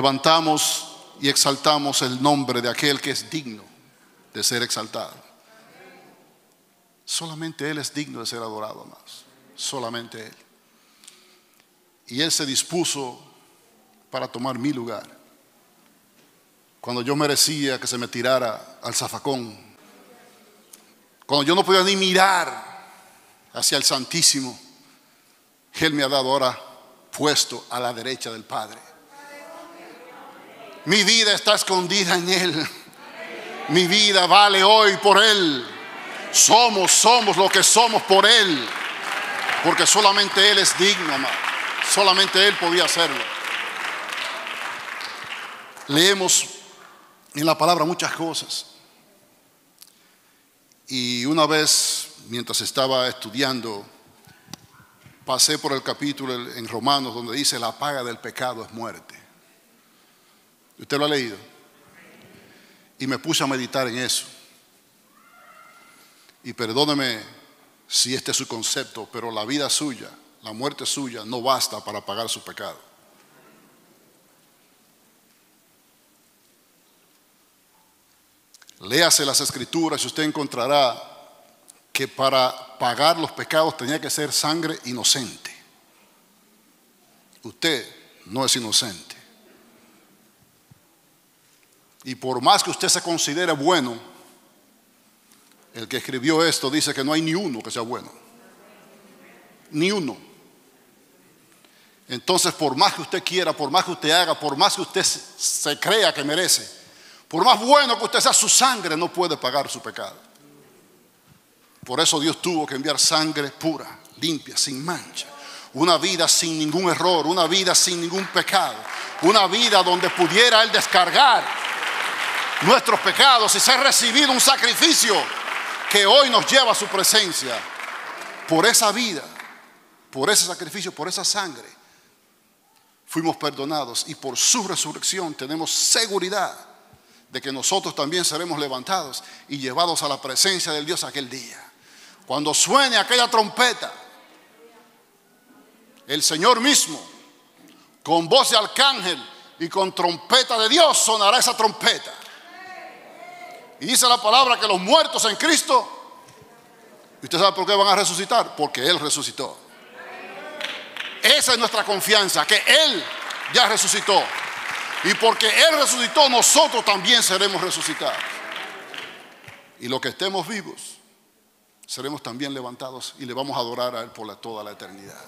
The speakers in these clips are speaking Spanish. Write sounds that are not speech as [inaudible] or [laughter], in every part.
levantamos y exaltamos el nombre de aquel que es digno de ser exaltado. Solamente Él es digno de ser adorado, más. Solamente Él. Y Él se dispuso para tomar mi lugar. Cuando yo merecía que se me tirara al zafacón. Cuando yo no podía ni mirar hacia el Santísimo. Él me ha dado ahora puesto a la derecha del Padre. Mi vida está escondida en Él. Mi vida vale hoy por Él. Somos, somos lo que somos por Él. Porque solamente Él es digno, amado. Solamente Él podía hacerlo. Leemos en la palabra muchas cosas. Y una vez, mientras estaba estudiando, pasé por el capítulo en Romanos donde dice la paga del pecado es muerte. ¿Usted lo ha leído? Y me puse a meditar en eso. Y perdóneme si este es su concepto, pero la vida suya, la muerte suya, no basta para pagar su pecado. Léase las escrituras y usted encontrará que para pagar los pecados tenía que ser sangre inocente. Usted no es inocente. Y por más que usted se considere bueno, el que escribió esto dice que no hay ni uno que sea bueno. Ni uno. Entonces, por más que usted quiera, por más que usted haga, por más que usted se crea que merece, por más bueno que usted sea, su sangre no puede pagar su pecado. Por eso Dios tuvo que enviar sangre pura, limpia, sin mancha. Una vida sin ningún error, una vida sin ningún pecado. Una vida donde pudiera Él descargar nuestros pecados y ser recibido un sacrificio que hoy nos lleva a su presencia. Por esa vida, por ese sacrificio, por esa sangre, fuimos perdonados y por su resurrección tenemos seguridad de que nosotros también seremos levantados y llevados a la presencia del Dios aquel día. Cuando suene aquella trompeta, el Señor mismo, con voz de arcángel y con trompeta de Dios, sonará esa trompeta. Y dice la palabra que los muertos en Cristo, ¿y usted sabe por qué van a resucitar? Porque Él resucitó. Esa es nuestra confianza, que Él ya resucitó. Y porque Él resucitó, nosotros también seremos resucitados. Y los que estemos vivos, seremos también levantados y le vamos a adorar a Él por toda la eternidad.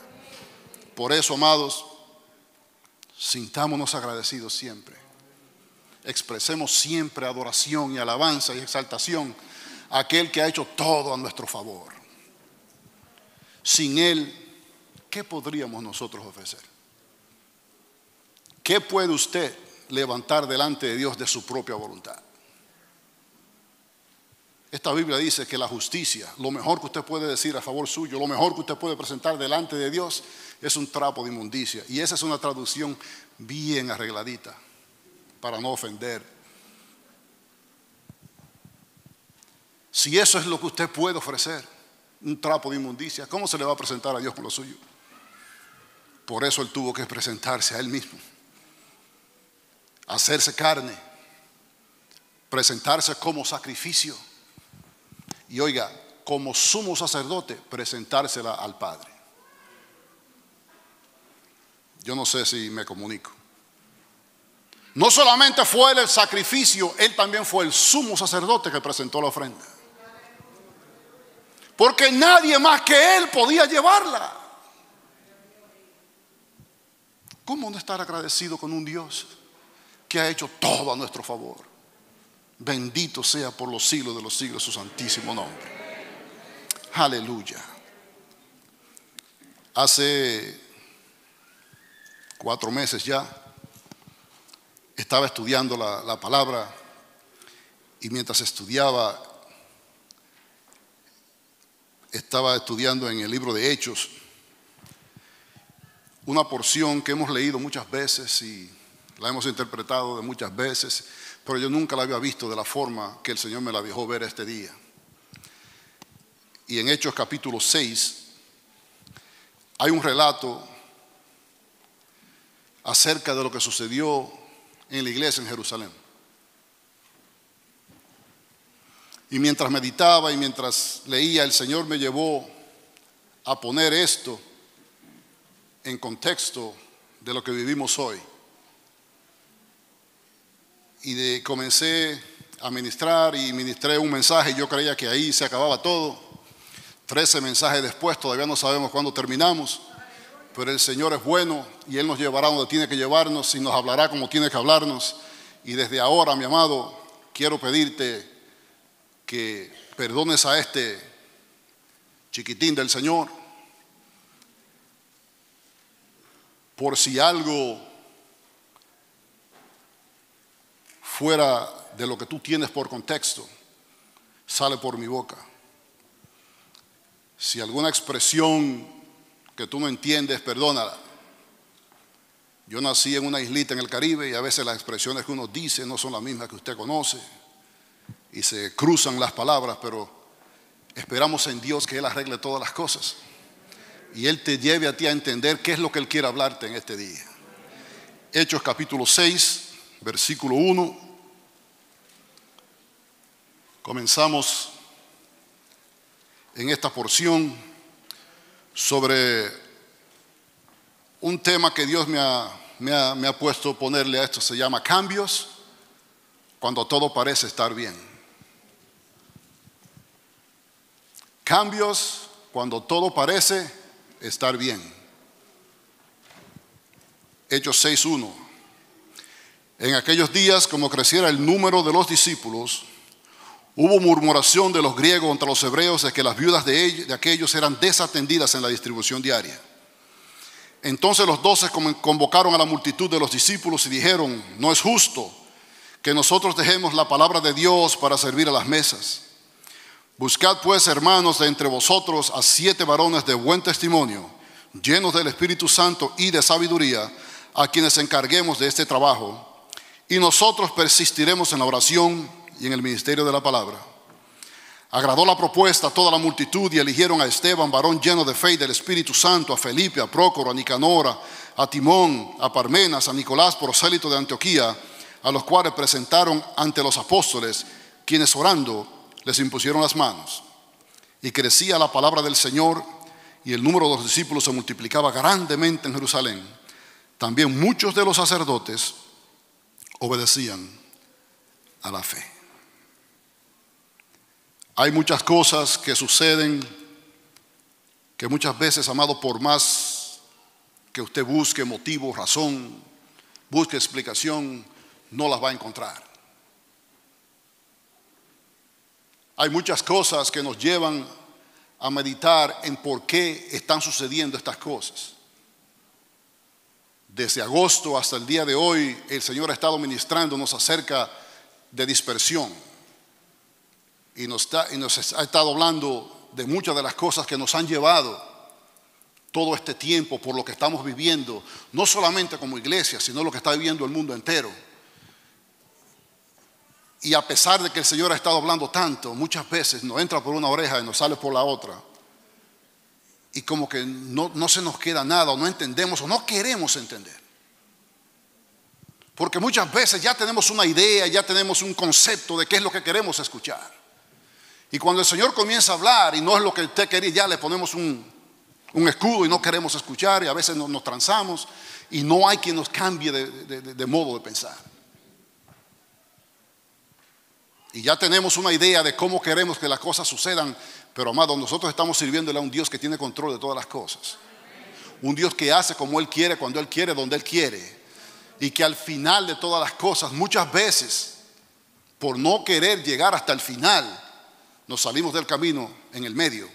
Por eso, amados, sintámonos agradecidos siempre. Expresemos siempre adoración y alabanza y exaltación a aquel que ha hecho todo a nuestro favor. Sin Él, ¿qué podríamos nosotros ofrecer? ¿Qué puede usted levantar delante de Dios de su propia voluntad? Esta Biblia dice que la justicia, lo mejor que usted puede decir a favor suyo, lo mejor que usted puede presentar delante de Dios es un trapo de inmundicia. Y esa es una traducción bien arregladita para no ofender. Si eso es lo que usted puede ofrecer, un trapo de inmundicia, ¿cómo se le va a presentar a Dios con lo suyo? Por eso Él tuvo que presentarse a Él mismo hacerse carne, presentarse como sacrificio y oiga, como sumo sacerdote, presentársela al Padre. Yo no sé si me comunico. No solamente fue el sacrificio, él también fue el sumo sacerdote que presentó la ofrenda. Porque nadie más que él podía llevarla. ¿Cómo no estar agradecido con un Dios que ha hecho todo a nuestro favor. Bendito sea por los siglos de los siglos su santísimo nombre. Aleluya. Hace cuatro meses ya estaba estudiando la, la palabra y mientras estudiaba, estaba estudiando en el libro de Hechos una porción que hemos leído muchas veces y la hemos interpretado de muchas veces, pero yo nunca la había visto de la forma que el Señor me la dejó ver este día. Y en Hechos capítulo 6 hay un relato acerca de lo que sucedió en la iglesia en Jerusalén. Y mientras meditaba y mientras leía, el Señor me llevó a poner esto en contexto de lo que vivimos hoy. Y de, comencé a ministrar y ministré un mensaje. Yo creía que ahí se acababa todo. Trece mensajes después, todavía no sabemos cuándo terminamos. Pero el Señor es bueno y Él nos llevará donde tiene que llevarnos y nos hablará como tiene que hablarnos. Y desde ahora, mi amado, quiero pedirte que perdones a este chiquitín del Señor por si algo fuera de lo que tú tienes por contexto, sale por mi boca. Si alguna expresión que tú no entiendes, perdónala. Yo nací en una islita en el Caribe y a veces las expresiones que uno dice no son las mismas que usted conoce y se cruzan las palabras, pero esperamos en Dios que Él arregle todas las cosas y Él te lleve a ti a entender qué es lo que Él quiere hablarte en este día. Hechos capítulo 6, versículo 1. Comenzamos en esta porción sobre un tema que Dios me ha, me ha, me ha puesto ponerle a esto, se llama cambios cuando todo parece estar bien. Cambios cuando todo parece estar bien. Hechos 6.1. En aquellos días, como creciera el número de los discípulos, Hubo murmuración de los griegos contra los hebreos de que las viudas de, ellos, de aquellos eran desatendidas en la distribución diaria. Entonces los doce convocaron a la multitud de los discípulos y dijeron, no es justo que nosotros dejemos la palabra de Dios para servir a las mesas. Buscad pues, hermanos, de entre vosotros a siete varones de buen testimonio, llenos del Espíritu Santo y de sabiduría, a quienes encarguemos de este trabajo, y nosotros persistiremos en la oración y en el ministerio de la palabra. Agradó la propuesta a toda la multitud y eligieron a Esteban, varón lleno de fe y del Espíritu Santo, a Felipe, a Prócoro, a Nicanora, a Timón, a Parmenas, a Nicolás, prosélito de Antioquía, a los cuales presentaron ante los apóstoles, quienes orando les impusieron las manos. Y crecía la palabra del Señor y el número de los discípulos se multiplicaba grandemente en Jerusalén. También muchos de los sacerdotes obedecían a la fe. Hay muchas cosas que suceden que muchas veces, amado, por más que usted busque motivo, razón, busque explicación, no las va a encontrar. Hay muchas cosas que nos llevan a meditar en por qué están sucediendo estas cosas. Desde agosto hasta el día de hoy, el Señor ha estado ministrándonos acerca de dispersión y nos, ha estado hablando de muchas de las cosas que nos han llevado todo este tiempo por lo que estamos viviendo, no solamente como iglesia, sino lo que está viviendo el mundo entero. Y a pesar de que el Señor ha estado hablando tanto, muchas veces nos entra por una oreja y nos sale por la otra. Y como que no se nos queda nada, o no entendemos, o no queremos entender. Porque muchas veces ya tenemos una idea, ya tenemos un concepto de qué es lo que queremos escuchar. Y cuando el Señor comienza a hablar y no es lo que usted quería, ya le ponemos un, escudo y no queremos escuchar y a veces nos, nos transamos y no hay quien nos cambie de, modo de pensar. Y ya tenemos una idea de cómo queremos que las cosas sucedan, pero amado, nosotros estamos sirviéndole a un Dios que tiene control de todas las cosas. Un Dios que hace como Él quiere, cuando Él quiere, donde Él quiere. Y que al final de todas las cosas, muchas veces, por no querer llegar hasta el final, nos salimos del camino en el medio,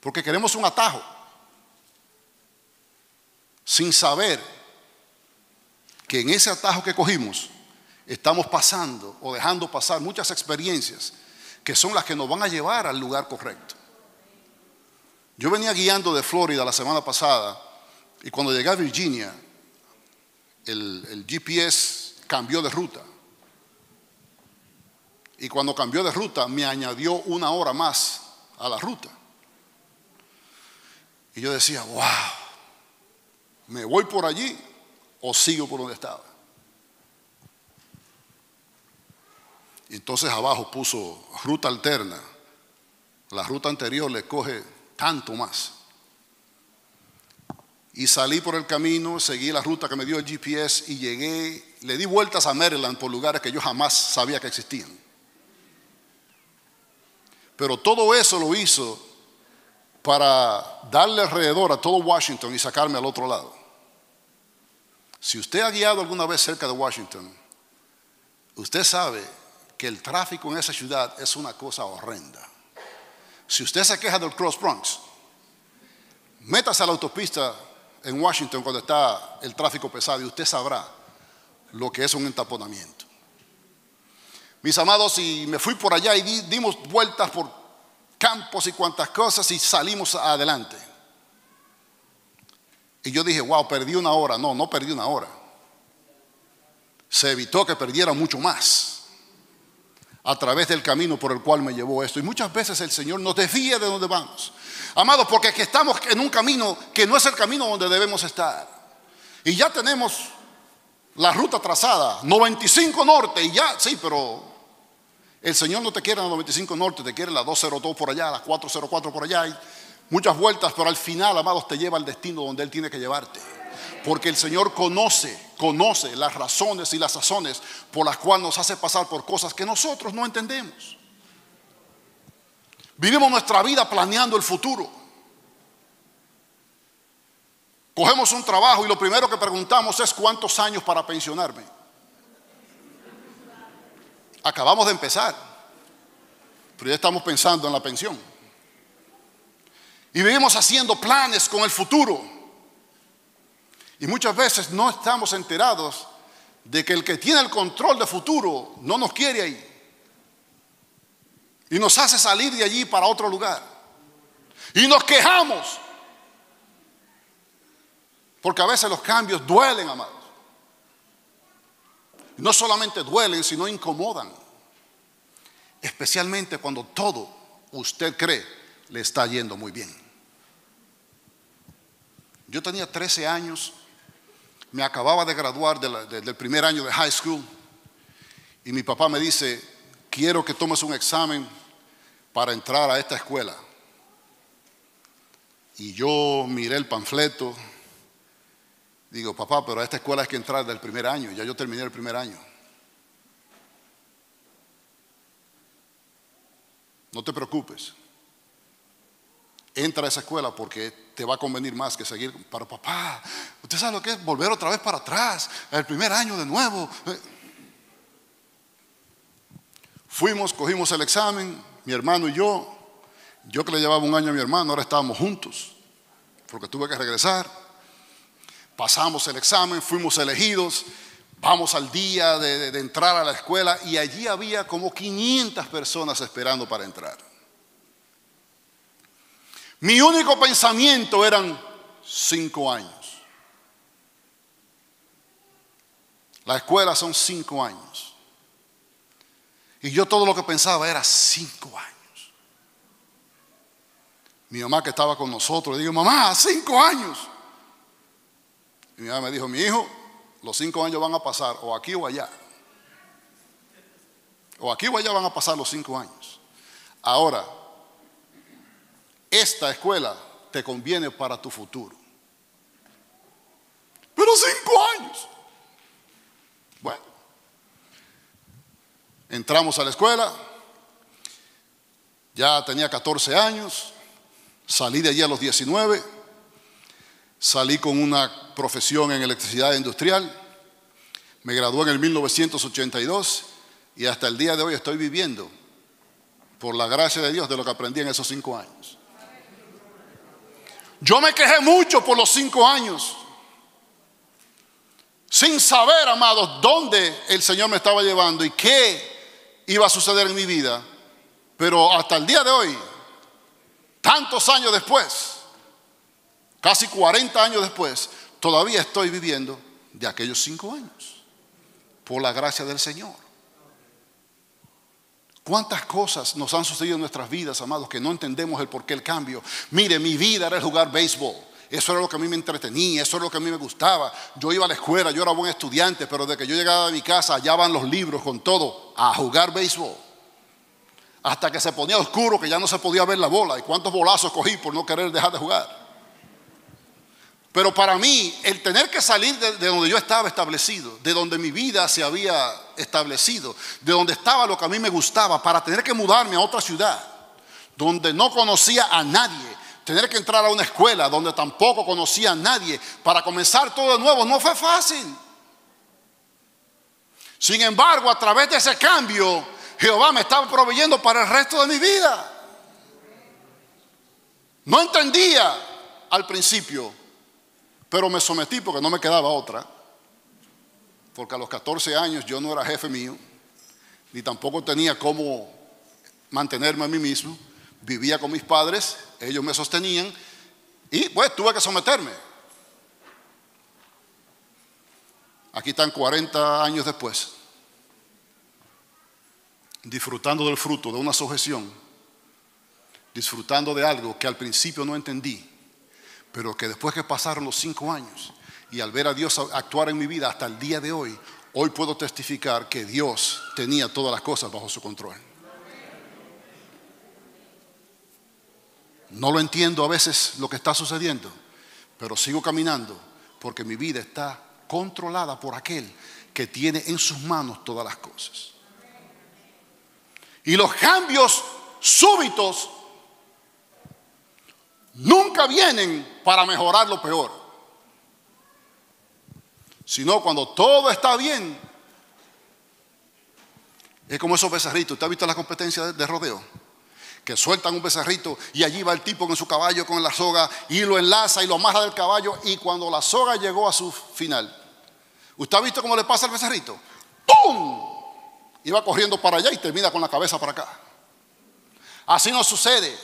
porque queremos un atajo, sin saber que en ese atajo que cogimos estamos pasando o dejando pasar muchas experiencias que son las que nos van a llevar al lugar correcto. Yo venía guiando de Florida la semana pasada y cuando llegué a Virginia, el, el GPS cambió de ruta. Y cuando cambió de ruta, me añadió una hora más a la ruta. Y yo decía, wow, ¿me voy por allí o sigo por donde estaba? Entonces abajo puso ruta alterna. La ruta anterior le coge tanto más. Y salí por el camino, seguí la ruta que me dio el GPS y llegué, le di vueltas a Maryland por lugares que yo jamás sabía que existían. Pero todo eso lo hizo para darle alrededor a todo Washington y sacarme al otro lado. Si usted ha guiado alguna vez cerca de Washington, usted sabe que el tráfico en esa ciudad es una cosa horrenda. Si usted se queja del Cross Bronx, métase a la autopista en Washington cuando está el tráfico pesado y usted sabrá lo que es un entaponamiento. Mis amados, y me fui por allá y dimos vueltas por campos y cuantas cosas y salimos adelante. Y yo dije, wow, perdí una hora. No, no perdí una hora. Se evitó que perdiera mucho más a través del camino por el cual me llevó esto. Y muchas veces el Señor nos desvía de donde vamos. Amados, porque es que estamos en un camino que no es el camino donde debemos estar. Y ya tenemos la ruta trazada, 95 norte, y ya, sí, pero el Señor no te quiere en la 95 norte, te quiere en la 202 por allá, la 404 por allá, y muchas vueltas, pero al final, amados, te lleva al destino donde Él tiene que llevarte. Porque el Señor conoce, conoce las razones y las sazones por las cuales nos hace pasar por cosas que nosotros no entendemos. Vivimos nuestra vida planeando el futuro. Cogemos un trabajo y lo primero que preguntamos es cuántos años para pensionarme. Acabamos de empezar, pero ya estamos pensando en la pensión. Y vivimos haciendo planes con el futuro. Y muchas veces no estamos enterados de que el que tiene el control de futuro no nos quiere ahí y nos hace salir de allí para otro lugar. Y nos quejamos. Porque a veces los cambios duelen, amados. No solamente duelen, sino incomodan. Especialmente cuando todo usted cree le está yendo muy bien. Yo tenía 13 años, me acababa de graduar del primer año de high school y mi papá me dice, quiero que tomes un examen para entrar a esta escuela. Y yo miré el panfleto, digo, papá, pero a esta escuela hay que entrar del primer año, ya yo terminé el primer año. No te preocupes. Entra a esa escuela porque te va a convenir más que seguir. Para papá, usted sabe lo que es volver otra vez para atrás, el primer año de nuevo. Fuimos, cogimos el examen, mi hermano y yo. Yo que le llevaba un año a mi hermano, ahora estábamos juntos, porque tuve que regresar. Pasamos el examen, fuimos elegidos, vamos al día de, entrar a la escuela y allí había como 500 personas esperando para entrar. Mi único pensamiento eran cinco años. La escuela son cinco años. Y yo todo lo que pensaba era cinco años. Mi mamá que estaba con nosotros, le digo, mamá, cinco años. Y mi mamá me dijo, mi hijo, los cinco años van a pasar o aquí o allá. O aquí o allá van a pasar los cinco años. Ahora, esta escuela te conviene para tu futuro. Pero cinco años. Entramos a la escuela, ya tenía 14 años, salí de allí a los 19, salí con una profesión en electricidad industrial, me gradué en el 1982 y hasta el día de hoy estoy viviendo, por la gracia de Dios, de lo que aprendí en esos cinco años. Yo me quejé mucho por los cinco años, sin saber, amados, dónde el Señor me estaba llevando y qué iba a suceder en mi vida, pero hasta el día de hoy, tantos años después, casi 40 años después, todavía estoy viviendo de aquellos cinco años, por la gracia del Señor. ¿Cuántas cosas nos han sucedido en nuestras vidas, amados, que no entendemos el por qué el cambio? Mire, mi vida era el jugar béisbol Eso era lo que a mí me entretenía, eso era lo que a mí me gustaba. Yo iba a la escuela, yo era buen estudiante, pero de que yo llegaba a mi casa, allá van los libros con todo, a jugar béisbol. Hasta que se ponía oscuro, que ya no se podía ver la bola. ¿Y cuántos bolazos cogí por no querer dejar de jugar? Pero para mí, el tener que salir de, donde yo estaba establecido, de donde mi vida se había establecido, de donde estaba lo que a mí me gustaba, para tener que mudarme a otra ciudad, donde no conocía a nadie, tener que entrar a una escuela donde tampoco conocía a nadie, para comenzar todo de nuevo, no fue fácil. Sin embargo, a través de ese cambio, Jehová me estaba proveyendo para el resto de mi vida. No entendía al principio pero me sometí porque no me quedaba otra. Porque a los 14 años yo no era jefe mío, ni tampoco tenía cómo mantenerme a mí mismo. Vivía con mis padres, ellos me sostenían y pues tuve que someterme. Aquí están 40 años después, disfrutando del fruto de una sujeción, disfrutando de algo que al principio no entendí pero que después que pasaron los cinco años y al ver a Dios actuar en mi vida hasta el día de hoy, hoy puedo testificar que Dios tenía todas las cosas bajo su control. No lo entiendo a veces lo que está sucediendo, pero sigo caminando porque mi vida está controlada por aquel que tiene en sus manos todas las cosas. Y los cambios súbitos nunca vienen para mejorar lo peor, sino cuando todo está bien. Es como esos becerritos. ¿Usted ha visto la competencia de rodeo? Que sueltan un becerrito y allí va el tipo con su caballo con la soga y lo enlaza y lo amarra del caballo y cuando la soga llegó a su final, ¿usted ha visto cómo le pasa al becerrito? ¡Pum! Iba corriendo para allá y termina con la cabeza para acá. Así nos sucede.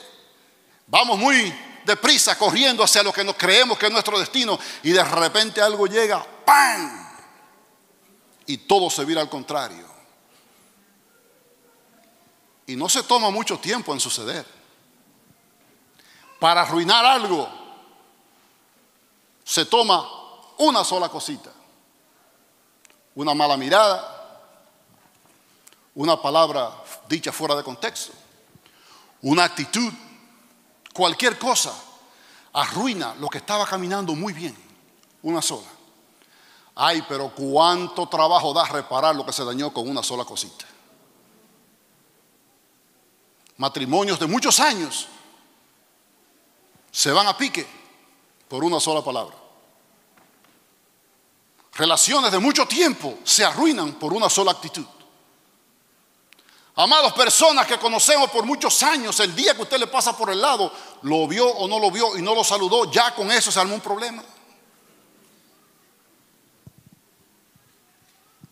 Vamos muy deprisa corriendo hacia lo que nos creemos que es nuestro destino y de repente algo llega, ¡pam! Y todo se vira al contrario. Y no se toma mucho tiempo en suceder. Para arruinar algo se toma una sola cosita. Una mala mirada, una palabra dicha fuera de contexto, una actitud Cualquier cosa arruina lo que estaba caminando muy bien, una sola. Ay, pero cuánto trabajo da reparar lo que se dañó con una sola cosita. Matrimonios de muchos años se van a pique por una sola palabra. Relaciones de mucho tiempo se arruinan por una sola actitud. Amados, personas que conocemos por muchos años, el día que usted le pasa por el lado, lo vio o no lo vio y no lo saludó, ya con eso se armó un problema.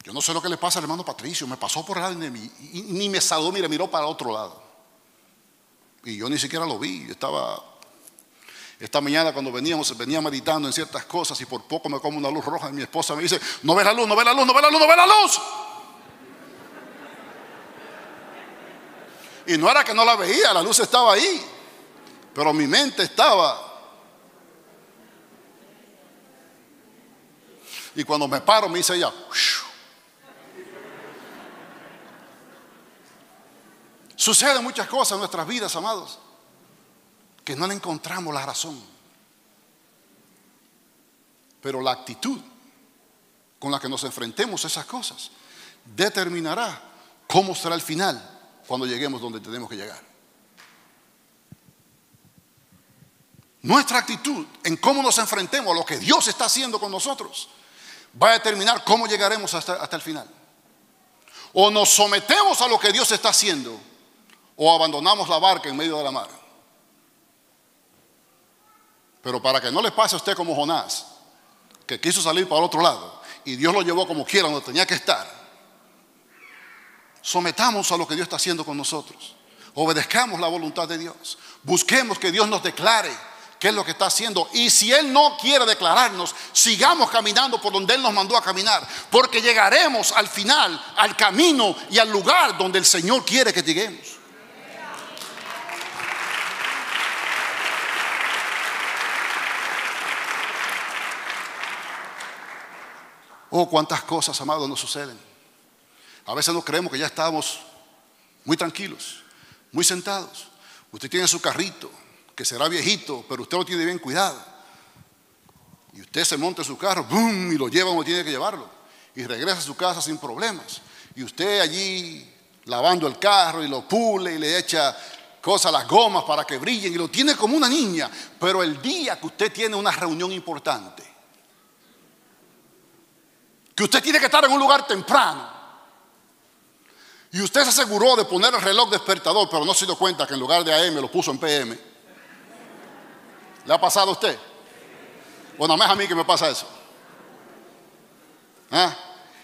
Yo no sé lo que le pasa al hermano Patricio, me pasó por el lado y ni me saludó, mire, miró para otro lado. Y yo ni siquiera lo vi, estaba esta mañana cuando veníamos, venía meditando en ciertas cosas y por poco me como una luz roja y mi esposa me dice, no ve la luz, no ve la luz, no ve la luz, no ve la luz. Y no era que no la veía, la luz estaba ahí. Pero mi mente estaba. Y cuando me paro me dice ella, Suceden muchas cosas en nuestras vidas, amados, que no le encontramos la razón. Pero la actitud con la que nos enfrentemos a esas cosas determinará cómo será el final cuando lleguemos donde tenemos que llegar. Nuestra actitud en cómo nos enfrentemos a lo que Dios está haciendo con nosotros va a determinar cómo llegaremos hasta, hasta el final. O nos sometemos a lo que Dios está haciendo o abandonamos la barca en medio de la mar. Pero para que no le pase a usted como Jonás, que quiso salir para el otro lado y Dios lo llevó como quiera donde tenía que estar, sometamos a lo que Dios está haciendo con nosotros. Obedezcamos la voluntad de Dios. Busquemos que Dios nos declare qué es lo que está haciendo. Y si Él no quiere declararnos, sigamos caminando por donde Él nos mandó a caminar. Porque llegaremos al final, al camino y al lugar donde el Señor quiere que lleguemos. Oh, cuántas cosas, amados, nos suceden. A veces no creemos que ya estamos muy tranquilos, muy sentados. Usted tiene su carrito, que será viejito, pero usted lo tiene bien cuidado. Y usted se monta en su carro, ¡boom! y lo lleva donde tiene que llevarlo. Y regresa a su casa sin problemas. Y usted allí lavando el carro y lo pule y le echa cosas a las gomas para que brillen y lo tiene como una niña. Pero el día que usted tiene una reunión importante, que usted tiene que estar en un lugar temprano, y usted se aseguró de poner el reloj despertador, pero no se dio cuenta que en lugar de AM lo puso en PM. ¿Le ha pasado a usted? Bueno, más a mí que me pasa eso. ¿Ah?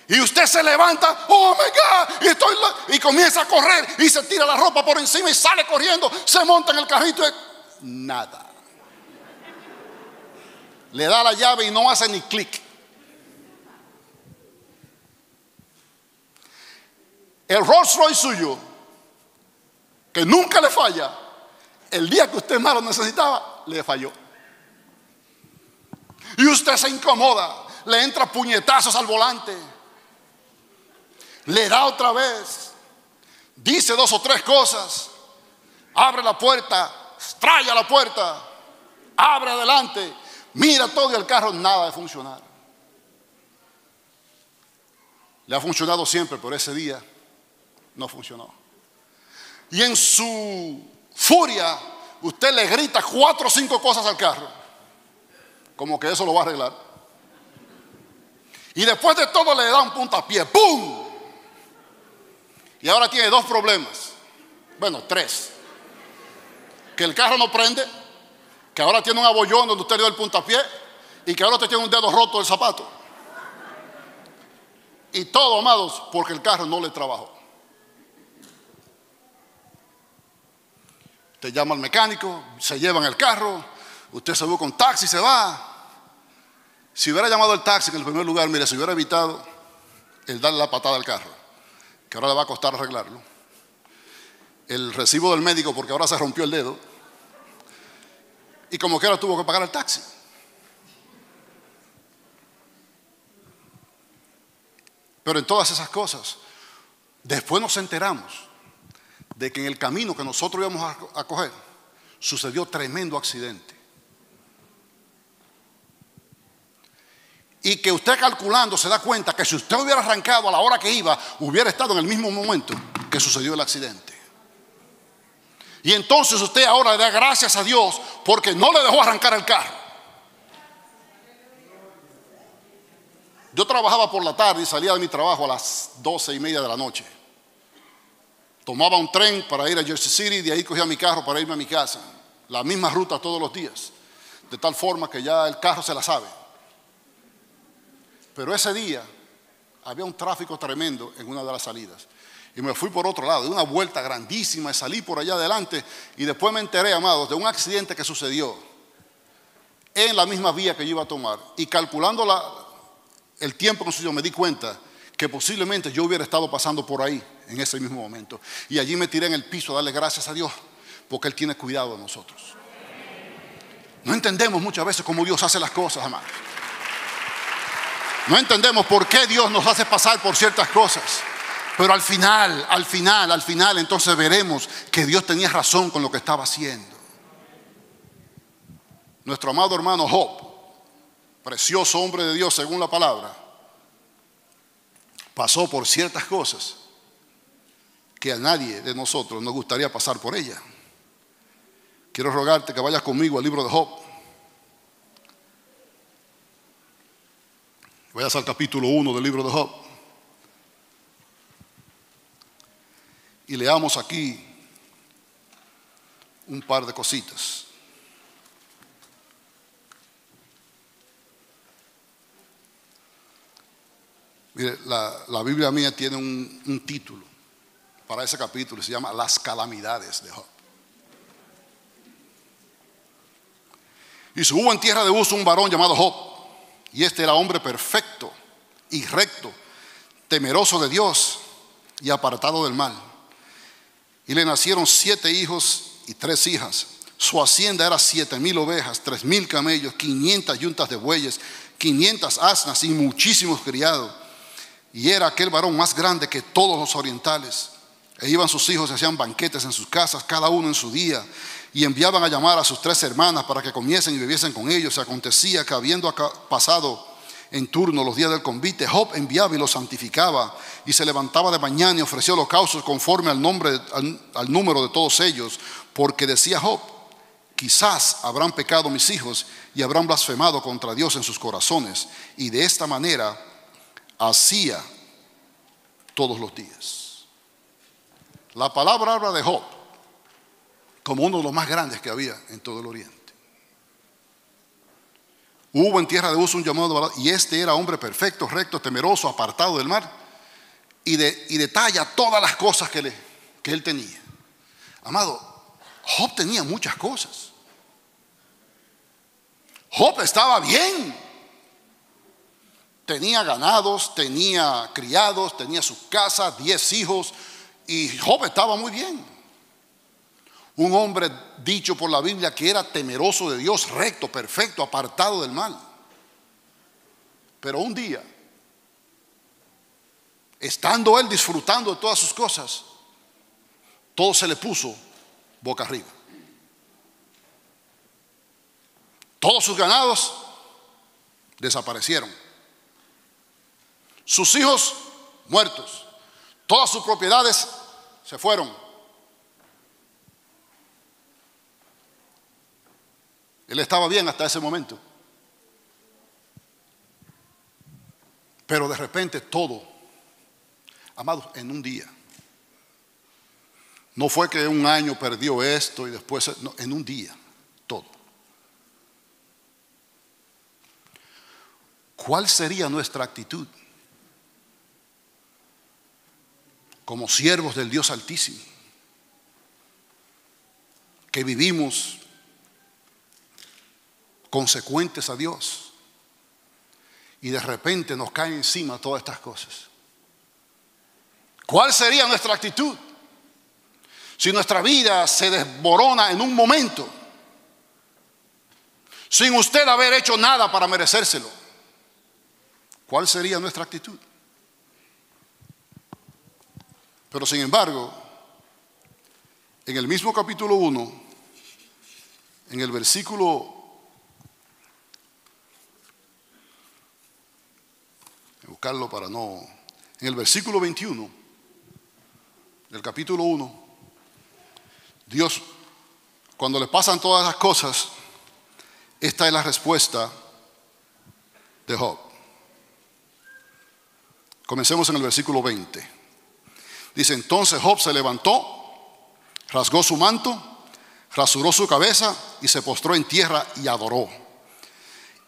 Y usted se levanta, oh my God, y, estoy, y comienza a correr y se tira la ropa por encima y sale corriendo, se monta en el carrito y nada. Le da la llave y no hace ni clic. El Rolls Royce suyo, que nunca le falla, el día que usted más lo necesitaba, le falló. Y usted se incomoda, le entra puñetazos al volante, le da otra vez, dice dos o tres cosas, abre la puerta, estrella la puerta, abre adelante, mira todo y el carro nada de funcionar. Le ha funcionado siempre, pero ese día no funcionó. Y en su furia, usted le grita cuatro o cinco cosas al carro, como que eso lo va a arreglar. Y después de todo le da un puntapié, ¡pum! Y ahora tiene dos problemas. Bueno, tres. Que el carro no prende, que ahora tiene un abollón donde usted dio el puntapié y que ahora usted tiene un dedo roto del zapato. Y todo, amados, porque el carro no le trabajó. Usted llama al mecánico, se llevan el carro, usted se busca un taxi se va. Si hubiera llamado el taxi en el primer lugar, mire, se hubiera evitado el darle la patada al carro, que ahora le va a costar arreglarlo. El recibo del médico porque ahora se rompió el dedo. Y como que ahora tuvo que pagar el taxi. Pero en todas esas cosas, después nos enteramos de que en el camino que nosotros íbamos a, coger sucedió tremendo accidente. Y que usted calculando se da cuenta que si usted hubiera arrancado a la hora que iba, hubiera estado en el mismo momento que sucedió el accidente. Y entonces usted ahora le da gracias a Dios porque no le dejó arrancar el carro. Yo trabajaba por la tarde y salía de mi trabajo a las doce y media de la noche. Tomaba un tren para ir a Jersey City, de ahí cogía mi carro para irme a mi casa. La misma ruta todos los días. De tal forma que ya el carro se la sabe. Pero ese día había un tráfico tremendo en una de las salidas. Y me fui por otro lado, de una vuelta grandísima, y salí por allá adelante. Y después me enteré, amados, de un accidente que sucedió en la misma vía que yo iba a tomar. Y calculando la, el tiempo que sucedió, me di cuenta que posiblemente yo hubiera estado pasando por ahí en ese mismo momento. Y allí me tiré en el piso a darle gracias a Dios, porque Él tiene cuidado de nosotros. No entendemos muchas veces cómo Dios hace las cosas, amados. No entendemos por qué Dios nos hace pasar por ciertas cosas. Pero al final, al final, al final, entonces veremos que Dios tenía razón con lo que estaba haciendo. Nuestro amado hermano Job, precioso hombre de Dios según la palabra, pasó por ciertas cosas que a nadie de nosotros nos gustaría pasar por ella. Quiero rogarte que vayas conmigo al libro de Job. Vayas al capítulo 1 del libro de Job. Y leamos aquí un par de cositas. Mire, la, Biblia mía tiene un, título para ese capítulo, se llama Las calamidades de Job. Y hubo en tierra de uso un varón llamado Job, y este era hombre perfecto y recto, temeroso de Dios y apartado del mal. Y le nacieron siete hijos y tres hijas. Su hacienda era siete mil ovejas, tres mil camellos, quinientas yuntas de bueyes quinientas asnas y muchísimos criados. Y era aquel varón más grande que todos los orientales. E iban sus hijos y hacían banquetes en sus casas, cada uno en su día, y enviaban a llamar a sus tres hermanas para que comiesen y bebiesen con ellos. Y acontecía que habiendo pasado en turno los días del convite, Job enviaba y los santificaba, y se levantaba de mañana y ofreció holocaustos conforme al, nombre, al número de todos ellos, porque decía Job, quizás habrán pecado mis hijos y habrán blasfemado contra Dios en sus corazones. Y de esta manera hacía todos los días. La palabra habla de Job como uno de los más grandes que había en todo el oriente. Hubo en tierra de uso un llamado y este era hombre perfecto, recto, temeroso, apartado del mar y, de, y detalla todas las cosas que él tenía. Amado, Job tenía muchas cosas. Job estaba bien. Tenía ganados, tenía criados, tenía su casa, diez hijos, y Job estaba muy bien. Un hombre dicho por la Biblia que era temeroso de Dios, recto, perfecto, apartado del mal. Pero un día, estando él disfrutando de todas sus cosas, todo se le puso boca arriba. Todos sus ganados desaparecieron. Sus hijos muertos. Todas sus propiedades se fueron. Él estaba bien hasta ese momento. Pero de repente todo, amados, en un día. No fue que un año perdió esto y después, no, en un día, todo. ¿Cuál sería nuestra actitud? Como siervos del Dios Altísimo, que vivimos consecuentes a Dios y de repente nos caen encima todas estas cosas. ¿Cuál sería nuestra actitud si nuestra vida se desborona en un momento sin usted haber hecho nada para merecérselo? ¿Cuál sería nuestra actitud? Pero sin embargo, en el mismo capítulo 1, en el versículo buscarlo para no. En el versículo 21 del capítulo 1, Dios, cuando le pasan todas las cosas, esta es la respuesta de Job. Comencemos en el versículo 20. Dice, entonces Job se levantó, rasgó su manto, rasuró su cabeza y se postró en tierra y adoró.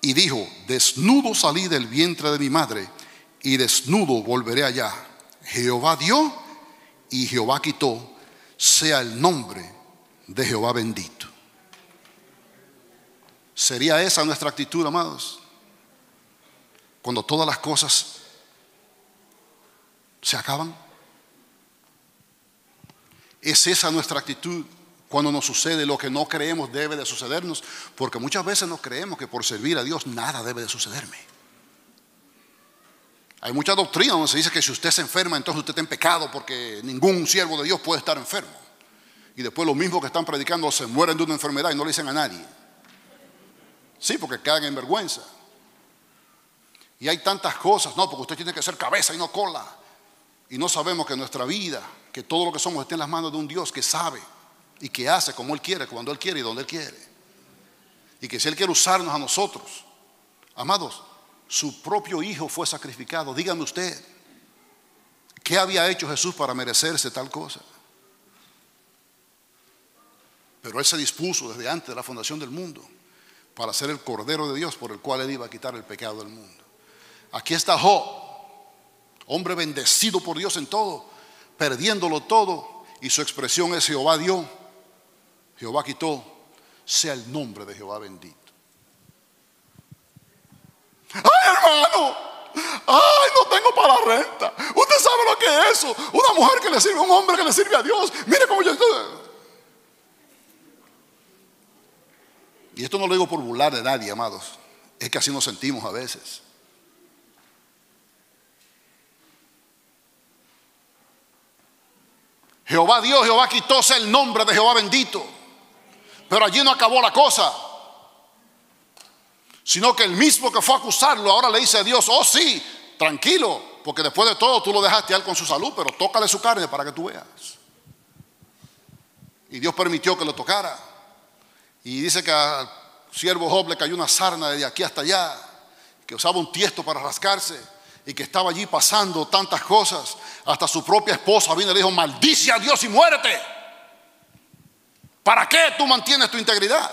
Y dijo, desnudo salí del vientre de mi madre y desnudo volveré allá. Jehová dio y Jehová quitó, sea el nombre de Jehová bendito. ¿Sería esa nuestra actitud, amados? Cuando todas las cosas se acaban. ¿Es esa nuestra actitud cuando nos sucede lo que no creemos debe de sucedernos? Porque muchas veces no creemos que por servir a Dios nada debe de sucederme. Hay mucha doctrina donde se dice que si usted se enferma, entonces usted está en pecado porque ningún siervo de Dios puede estar enfermo. Y después los mismos que están predicando se mueren de una enfermedad y no le dicen a nadie. Sí, porque quedan en vergüenza. Y hay tantas cosas, no, porque usted tiene que ser cabeza y no cola. Y no sabemos que nuestra vida, que todo lo que somos esté en las manos de un Dios que sabe y que hace como Él quiere, cuando Él quiere y donde Él quiere. Y que si Él quiere usarnos a nosotros, amados, su propio Hijo fue sacrificado. Dígame usted, ¿qué había hecho Jesús para merecerse tal cosa? Pero Él se dispuso desde antes de la fundación del mundo para ser el Cordero de Dios por el cual Él iba a quitar el pecado del mundo. Aquí está Job hombre bendecido por Dios en todo, perdiéndolo todo, y su expresión es Jehová dio, Jehová quitó, sea el nombre de Jehová bendito. Ay, hermano, ay, no tengo para la renta. Usted sabe lo que es eso. Una mujer que le sirve, un hombre que le sirve a Dios. Mire cómo yo estoy. Y esto no lo digo por burlar de nadie, amados. Es que así nos sentimos a veces. Jehová Dios, Jehová quitóse el nombre de Jehová bendito. Pero allí no acabó la cosa. Sino que el mismo que fue a acusarlo ahora le dice a Dios, oh sí, tranquilo, porque después de todo tú lo dejaste a con su salud, pero tócale su carne para que tú veas. Y Dios permitió que lo tocara. Y dice que al siervo Job le cayó una sarna de aquí hasta allá, que usaba un tiesto para rascarse y que estaba allí pasando tantas cosas. Hasta su propia esposa vino y le dijo, maldice a Dios y muérete. ¿Para qué tú mantienes tu integridad?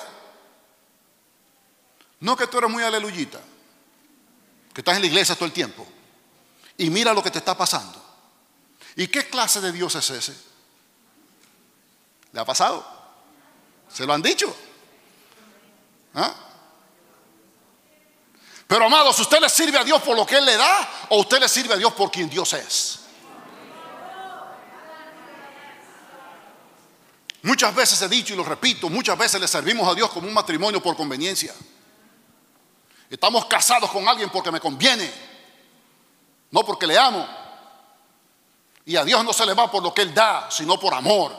No que tú eres muy aleluyita, que estás en la iglesia todo el tiempo y mira lo que te está pasando. ¿Y qué clase de Dios es ese? ¿Le ha pasado? ¿Se lo han dicho? ¿Ah? Pero amados, ¿usted le sirve a Dios por lo que Él le da o usted le sirve a Dios por quien Dios es? Muchas veces he dicho y lo repito, muchas veces le servimos a Dios como un matrimonio por conveniencia. Estamos casados con alguien porque me conviene, no porque le amo. Y a Dios no se le va por lo que Él da, sino por amor.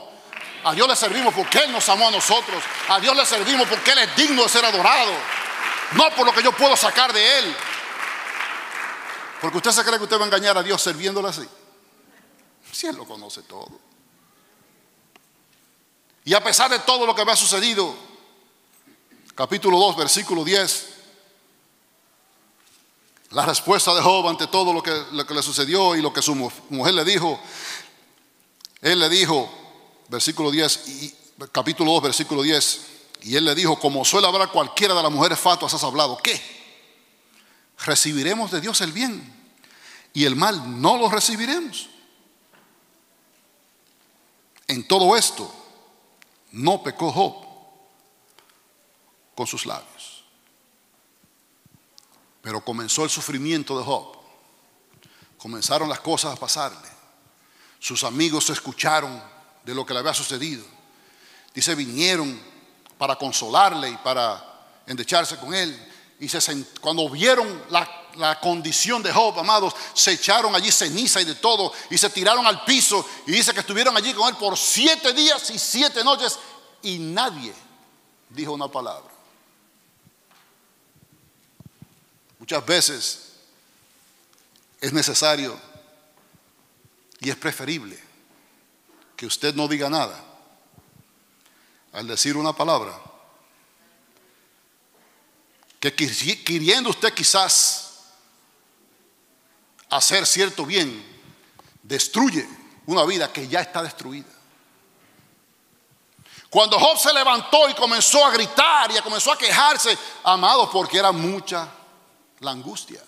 A Dios le servimos porque Él nos amó a nosotros. A Dios le servimos porque Él es digno de ser adorado. No por lo que yo puedo sacar de Él. Porque usted se cree que usted va a engañar a Dios sirviéndole así. Si Él lo conoce todo. Y a pesar de todo lo que me ha sucedido, capítulo 2, versículo 10, la respuesta de Job ante todo lo que, le sucedió y lo que su mujer le dijo, él le dijo, versículo 10, y, capítulo 2, versículo 10, y él le dijo, como suele hablar cualquiera de las mujeres fatuas, has hablado, ¿qué? Recibiremos de Dios el bien y el mal no lo recibiremos. En todo esto no pecó Job con sus labios. Pero comenzó el sufrimiento de Job. Comenzaron las cosas a pasarle. Sus amigos escucharon de lo que le había sucedido. Dice, vinieron para consolarle y para endecharse con él. Y cuando vieron la, la, condición de Job, amados, se echaron allí ceniza y de todo y se tiraron al piso y dice que estuvieron allí con él por siete días y siete noches y nadie dijo una palabra. Muchas veces es necesario y es preferible que usted no diga nada al decir una palabra que queriendo usted quizás hacer cierto bien, destruye una vida que ya está destruida. Cuando Job se levantó y comenzó a gritar y comenzó a quejarse, amado, porque era mucha la angustia.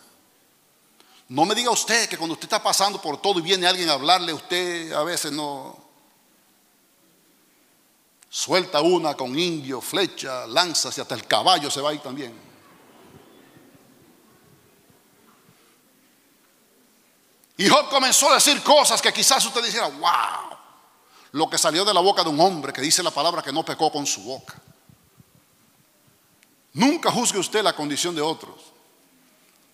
No me diga usted que cuando usted está pasando por todo y viene alguien a hablarle, usted a veces no, Suelta una con indio, flecha, lanzas y hasta el caballo se va ahí también. Y Job comenzó a decir cosas que quizás usted dijera, wow, lo que salió de la boca de un hombre que dice la palabra que no pecó con su boca. Nunca juzgue usted la condición de otros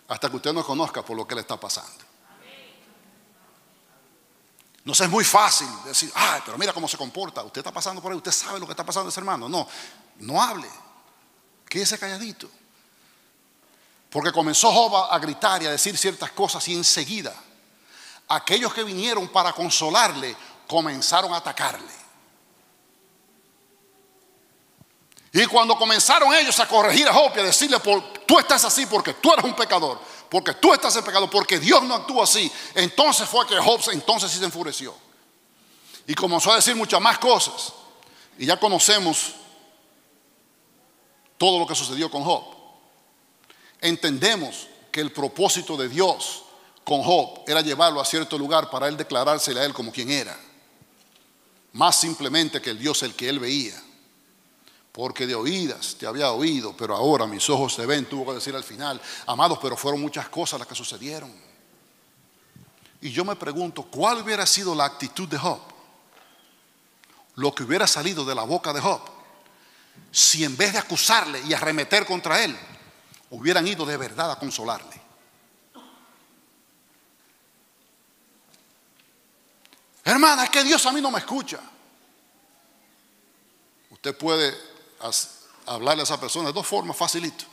hasta que usted no conozca por lo que le está pasando. No es muy fácil decir, ay, pero mira cómo se comporta. Usted está pasando por ahí, usted sabe lo que está pasando ese hermano. No, no hable. Quédese calladito. Porque comenzó Job a gritar y a decir ciertas cosas y enseguida aquellos que vinieron para consolarle comenzaron a atacarle. Y cuando comenzaron ellos a corregir a Job y a decirle, tú estás así porque tú eres un pecador, porque tú estás en pecado, porque Dios no actúa así. Entonces fue que Job entonces sí se enfureció. Y comenzó a decir muchas más cosas. Y ya conocemos todo lo que sucedió con Job. Entendemos que el propósito de Dios con Job era llevarlo a cierto lugar para él declarársele a él como quien era. Más simplemente que el Dios el que él veía porque de oídas te había oído, pero ahora mis ojos se ven, tuvo que decir al final, amados, pero fueron muchas cosas las que sucedieron. Y yo me pregunto, ¿cuál hubiera sido la actitud de Job? Lo que hubiera salido de la boca de Job, si en vez de acusarle y arremeter contra él, hubieran ido de verdad a consolarle. Hermana, es que Dios a mí no me escucha. Usted puede hablarle a esa persona de dos formas, facilito.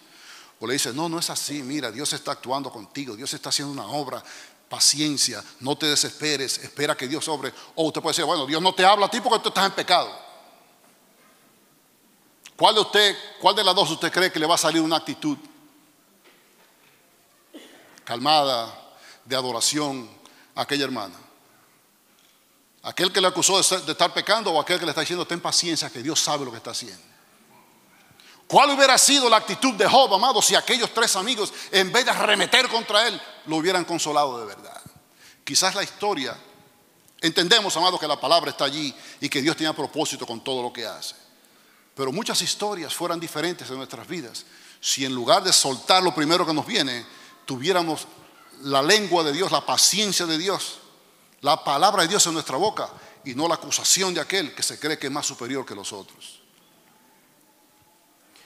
O le dice, no, no es así, mira, Dios está actuando contigo, Dios está haciendo una obra, paciencia, no te desesperes, espera que Dios obre. O usted puede decir, bueno, Dios no te habla a ti porque tú estás en pecado. ¿Cuál de usted, cuál de las dos usted cree que le va a salir una actitud calmada, de adoración a aquella hermana? ¿Aquel que le acusó de, estar pecando o aquel que le está diciendo ten paciencia que Dios sabe lo que está haciendo? ¿Cuál hubiera sido la actitud de Job, amado, si aquellos tres amigos, en vez de arremeter contra él, lo hubieran consolado de verdad? Quizás la historia, entendemos, amado, que la palabra está allí y que Dios tiene propósito con todo lo que hace. Pero muchas historias fueran diferentes en nuestras vidas si en lugar de soltar lo primero que nos viene, tuviéramos la lengua de Dios, la paciencia de Dios, la palabra de Dios en nuestra boca y no la acusación de aquel que se cree que es más superior que los otros.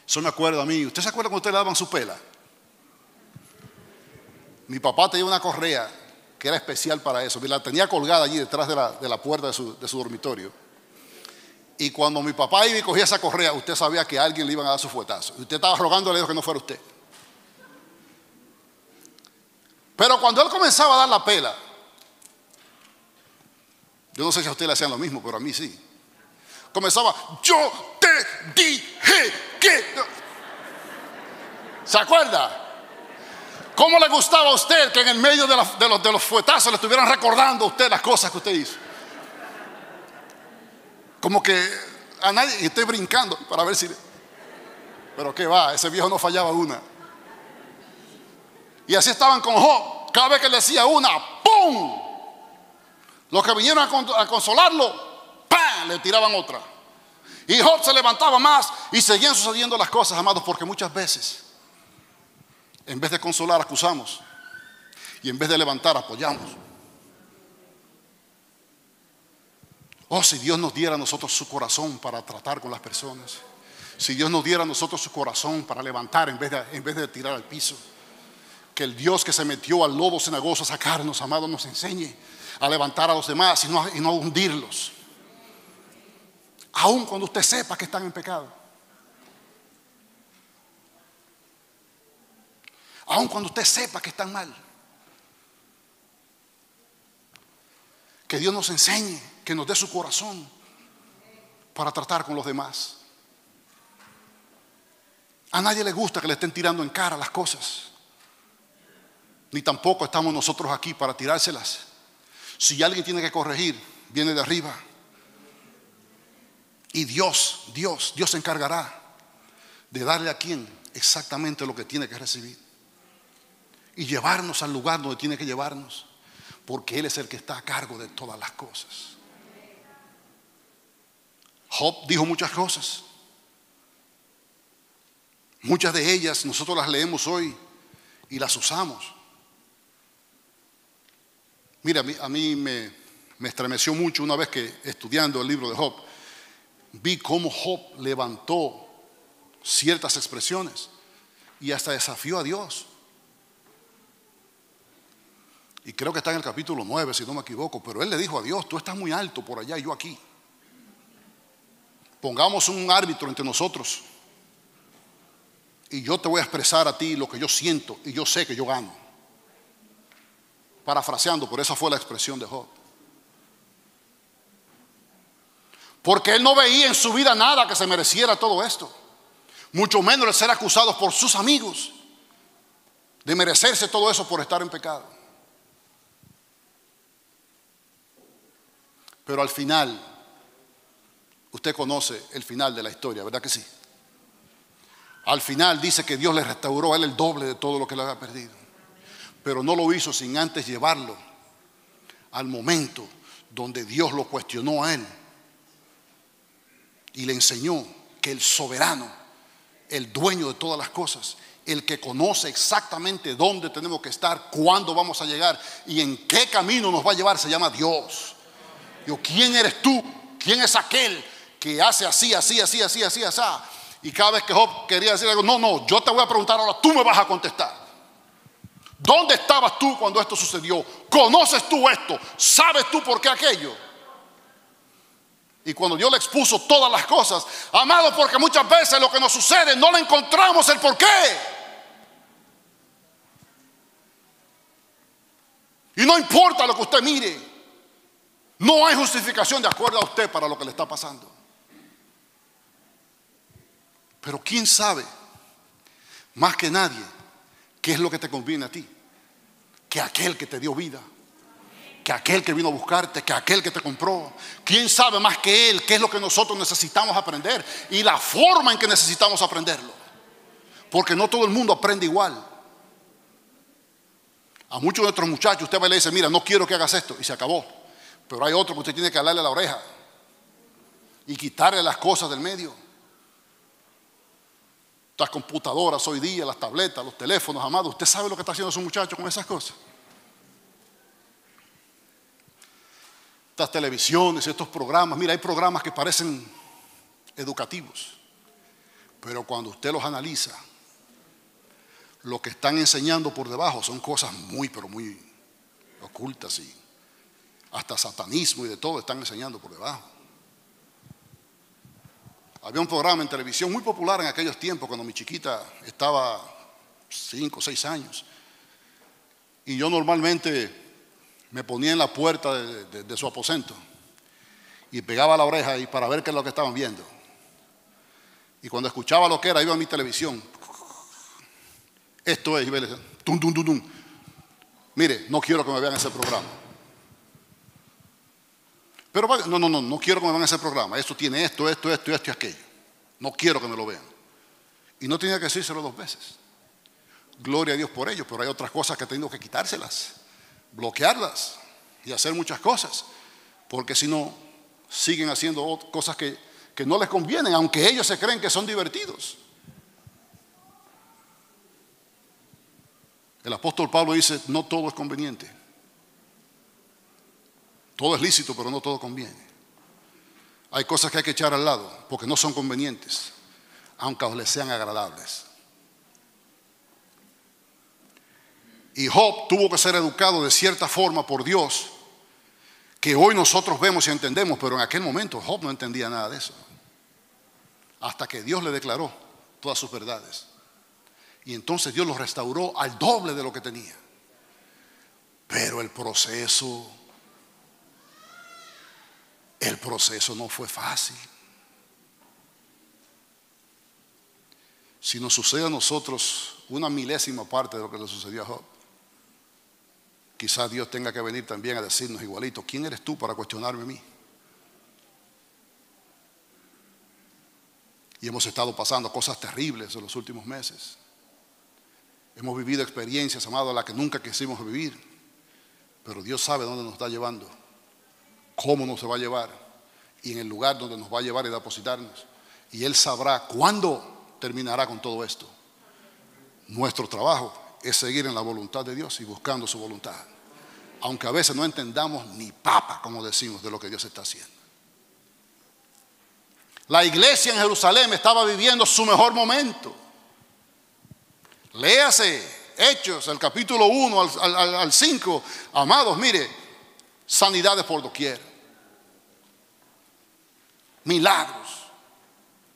Eso me acuerdo a mí. ¿Usted se acuerda cuando usted le daban su pela? Mi papá tenía una correa que era especial para eso. La tenía colgada allí detrás de la, puerta de su, dormitorio. Y cuando mi papá iba y cogía esa correa, usted sabía que alguien le iban a dar su fuetazo. Usted estaba rogándole a Dios que no fuera usted. Pero cuando él comenzaba a dar la pela, yo no sé si a usted le hacían lo mismo, pero a mí sí. Comenzaba, yo te dije ¿Se acuerda? ¿Cómo le gustaba a usted que en el medio de, los, fuetazos le estuvieran recordando a usted las cosas que usted hizo? Como que a nadie, y estoy brincando para ver si... Pero qué va, ese viejo no fallaba una. Y así estaban con Job. Cada vez que le decía una, ¡pum! Los que vinieron a consolarlo, ¡pam! le tiraban otra. Y Job se levantaba más y seguían sucediendo las cosas, amados, porque muchas veces, en vez de consolar, acusamos. Y en vez de levantar, apoyamos. Oh, si Dios nos diera a nosotros su corazón para tratar con las personas. Si Dios nos diera a nosotros su corazón para levantar en vez de, en vez de tirar al piso. Que el Dios que se metió al lobo cenagoso a sacarnos, amados, nos enseñe a levantar a los demás y no, y no a hundirlos. Aun cuando usted sepa que están en pecado. Aun cuando usted sepa que están mal. Que Dios nos enseñe, que nos dé su corazón para tratar con los demás. A nadie le gusta que le estén tirando en cara las cosas. Ni tampoco estamos nosotros aquí para tirárselas. Si alguien tiene que corregir, viene de arriba. Y Dios, Dios, Dios se encargará de darle a quien exactamente lo que tiene que recibir. Y llevarnos al lugar donde tiene que llevarnos. Porque Él es el que está a cargo de todas las cosas. Job dijo muchas cosas. Muchas de ellas nosotros las leemos hoy y las usamos. Mira, a mí, me, me, estremeció mucho una vez que estudiando el libro de Job, vi cómo Job levantó ciertas expresiones y hasta desafió a Dios. Y creo que está en el capítulo 9, si no me equivoco, pero él le dijo a Dios, tú estás muy alto por allá y yo aquí. Pongamos un árbitro entre nosotros y yo te voy a expresar a ti lo que yo siento y yo sé que yo gano parafraseando, por esa fue la expresión de Job. Porque él no veía en su vida nada que se mereciera todo esto. Mucho menos el ser acusado por sus amigos de merecerse todo eso por estar en pecado. Pero al final, usted conoce el final de la historia, ¿verdad que sí? Al final dice que Dios le restauró a él el doble de todo lo que le había perdido pero no lo hizo sin antes llevarlo al momento donde Dios lo cuestionó a él y le enseñó que el soberano, el dueño de todas las cosas, el que conoce exactamente dónde tenemos que estar, cuándo vamos a llegar y en qué camino nos va a llevar, se llama Dios. Yo, ¿quién eres tú? ¿Quién es aquel que hace así, así, así, así, así, así? Y cada vez que Job quería decir algo, no, no, yo te voy a preguntar ahora, tú me vas a contestar. ¿Dónde estabas tú cuando esto sucedió? ¿Conoces tú esto? ¿Sabes tú por qué aquello? Y cuando Dios le expuso todas las cosas, amado, porque muchas veces lo que nos sucede no le encontramos el por qué. Y no importa lo que usted mire, no hay justificación de acuerdo a usted para lo que le está pasando. Pero ¿quién sabe más que nadie qué es lo que te conviene a ti? Que aquel que te dio vida, que aquel que vino a buscarte, que aquel que te compró. ¿Quién sabe más que Él qué es lo que nosotros necesitamos aprender y la forma en que necesitamos aprenderlo? Porque no todo el mundo aprende igual. A muchos de nuestros muchachos usted va y le dice, mira, no quiero que hagas esto y se acabó. Pero hay otro que usted tiene que hablarle la oreja y quitarle las cosas del medio. Las computadoras hoy día, las tabletas, los teléfonos, amados. ¿Usted sabe lo que está haciendo su muchacho con esas cosas? Estas televisiones, estos programas. Mira, hay programas que parecen educativos. Pero cuando usted los analiza, lo que están enseñando por debajo son cosas muy, pero muy ocultas y hasta satanismo y de todo están enseñando por debajo. Había un programa en televisión muy popular en aquellos tiempos cuando mi chiquita estaba cinco o seis años. Y yo normalmente me ponía en la puerta de, su aposento y pegaba la oreja y para ver qué es lo que estaban viendo. Y cuando escuchaba lo que era, iba a mi televisión esto es, tum, tum, tum, tum. Mire, no quiero que me vean ese programa. Pero no, no, no, no quiero que me vean ese programa. Esto tiene esto, esto, esto, esto y aquello. No quiero que me lo vean. Y no tenía que decírselo dos veces. Gloria a Dios por ello, pero hay otras cosas que tengo que quitárselas, bloquearlas y hacer muchas cosas. Porque si no, siguen haciendo cosas que, que no les convienen, aunque ellos se creen que son divertidos. El apóstol Pablo dice, no todo es conveniente. Todo es lícito, pero no todo conviene. Hay cosas que hay que echar al lado porque no son convenientes, aunque les sean agradables. Y Job tuvo que ser educado de cierta forma por Dios, que hoy nosotros vemos y entendemos, pero en aquel momento Job no entendía nada de eso. Hasta que Dios le declaró todas sus verdades. Y entonces Dios lo restauró al doble de lo que tenía. Pero el proceso, el proceso no fue fácil. Si nos sucede a nosotros una milésima parte de lo que le sucedió a Job, quizás Dios tenga que venir también a decirnos igualito, ¿quién eres tú para cuestionarme a mí? Y hemos estado pasando cosas terribles en los últimos meses. Hemos vivido experiencias, amado, a las que nunca quisimos vivir. Pero Dios sabe dónde nos está llevando, cómo nos va a llevar y en el lugar donde nos va a llevar y depositarnos. Y Él sabrá cuándo terminará con todo esto. Nuestro trabajo es seguir en la voluntad de Dios y buscando su voluntad. Aunque a veces no entendamos ni papa, como decimos, de lo que Dios está haciendo. La iglesia en Jerusalén estaba viviendo su mejor momento. Léase Hechos, el capítulo 1 al, 5. Amados, mire, sanidades por doquier. Milagros.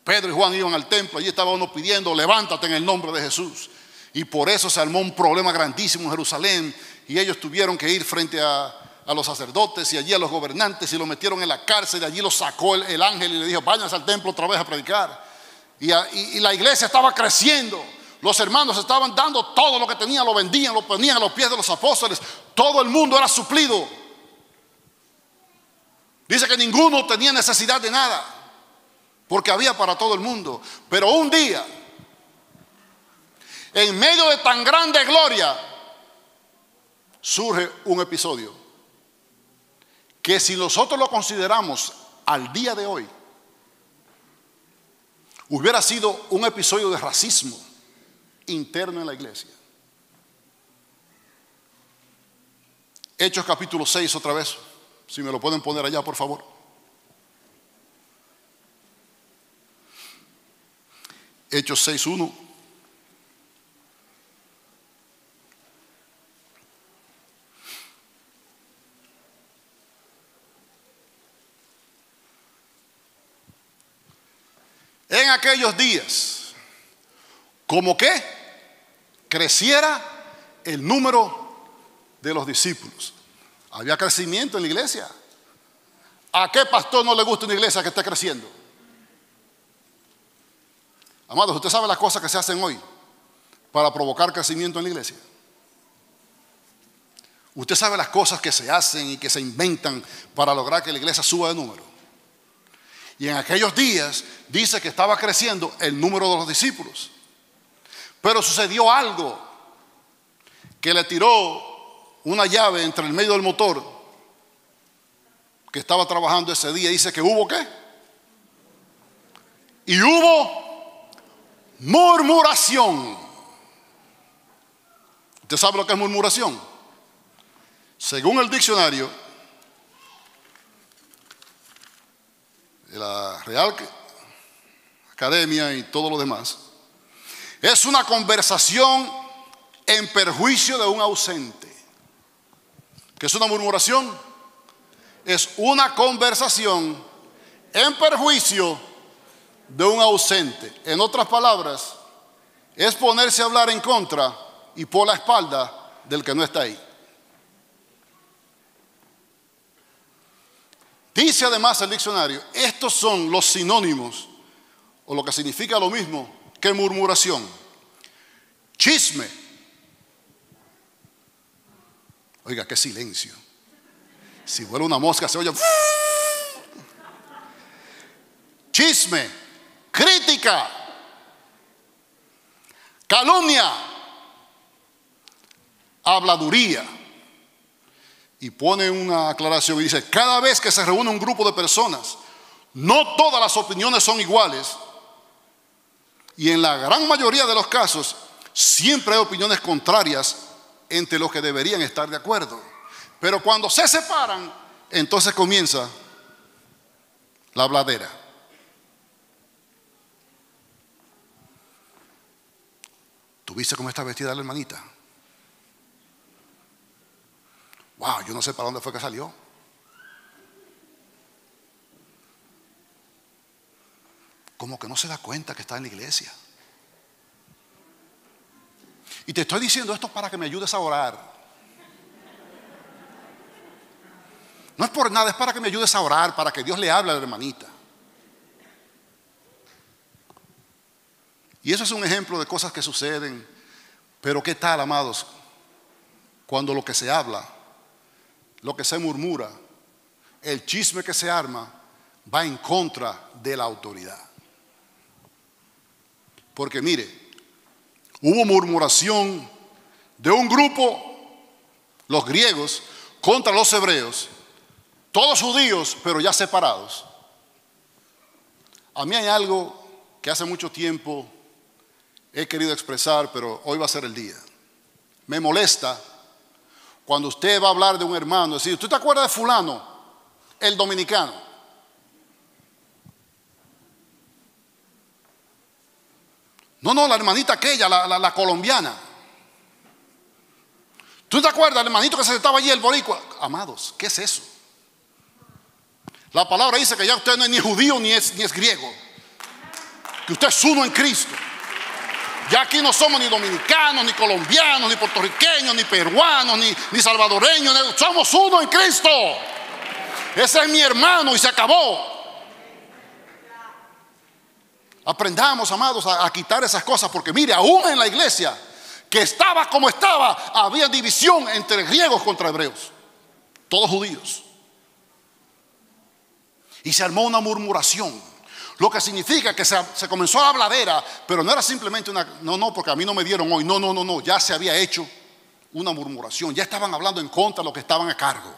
Pedro y Juan iban al templo, allí estaba uno pidiendo, levántate en el nombre de Jesús. Y por eso se armó un problema grandísimo en Jerusalén y ellos tuvieron que ir frente a, los sacerdotes y allí a los gobernantes y lo metieron en la cárcel y allí lo sacó el, ángel y le dijo, váyanse al templo otra vez a predicar. y la iglesia estaba creciendo. Los hermanos estaban dando todo lo que tenían, lo vendían, lo ponían a los pies de los apóstoles. Todo el mundo era suplido. Dice que ninguno tenía necesidad de nada, porque había para todo el mundo. Pero un día, en medio de tan grande gloria, surge un episodio que si nosotros lo consideramos al día de hoy, hubiera sido un episodio de racismo interno en la iglesia. Hechos capítulo 6 otra vez, si me lo pueden poner allá, por favor. Hechos 6.1. En aquellos días, como que creciera el número de los discípulos. Había crecimiento en la iglesia. ¿A qué pastor no le gusta una iglesia que esté creciendo? Amados, usted sabe las cosas que se hacen hoy para provocar crecimiento en la iglesia. Usted sabe las cosas que se hacen y que se inventan para lograr que la iglesia suba de número. Y en aquellos días dice que estaba creciendo el número de los discípulos. Pero sucedió algo que le tiró una llave entre el medio del motor que estaba trabajando ese día. Dice que hubo qué? Y hubo murmuración. ¿Usted sabe lo que es murmuración? Según el diccionario, la Real Academia y todo lo demás, es una conversación en perjuicio de un ausente. ¿Qué es una murmuración? Es una conversación en perjuicio de un ausente. En otras palabras, es ponerse a hablar en contra y por la espalda del que no está ahí. Dice además el diccionario, estos son los sinónimos, o lo que significa lo mismo que murmuración. Chisme. Oiga, qué silencio. Si vuela una mosca se oye... [laughs] Chisme, crítica, calumnia, habladuría y pone una aclaración y dice, cada vez que se reúne un grupo de personas, no todas las opiniones son iguales y en la gran mayoría de los casos siempre hay opiniones contrarias entre los que deberían estar de acuerdo. Pero cuando se separan, entonces comienza la habladera. ¿Tuviste cómo está vestida la hermanita? Wow, yo no sé para dónde fue que salió. Como que no se da cuenta que está en la iglesia. Y te estoy diciendo esto para que me ayudes a orar. No es por nada, es para que me ayudes a orar, para que Dios le hable a la hermanita. Y eso es un ejemplo de cosas que suceden. Pero ¿qué tal, amados? Cuando lo que se habla lo que se murmura, el chisme que se arma, va en contra de la autoridad. Porque mire, hubo murmuración de un grupo, los griegos, contra los hebreos, todos judíos, pero ya separados. A mí hay algo que hace mucho tiempo he querido expresar, pero hoy va a ser el día. Me molesta cuando usted va a hablar de un hermano, decir, ¿tú te acuerdas de fulano? El dominicano. No, no, la hermanita aquella, la, colombiana. ¿Tú te acuerdas, el hermanito que se estaba allí, el boricua? Amados, ¿qué es eso? La palabra dice que ya usted no es ni judío ni es, ni es griego. Que usted es uno en Cristo. Ya aquí no somos ni dominicanos, ni colombianos, ni puertorriqueños, ni peruanos, ni, salvadoreños. Somos uno en Cristo. Ese es mi hermano y se acabó. Aprendamos, amados, a, a, quitar esas cosas, porque mire, aún en la iglesia, que estaba como estaba, había división entre griegos contra hebreos, todos judíos. Y se armó una murmuración. Lo que significa que se, comenzó a habladera, pero no era simplemente una, no, no, porque a mí no me dieron hoy, no, no, no, no, ya se había hecho una murmuración, ya estaban hablando en contra de los que estaban a cargo.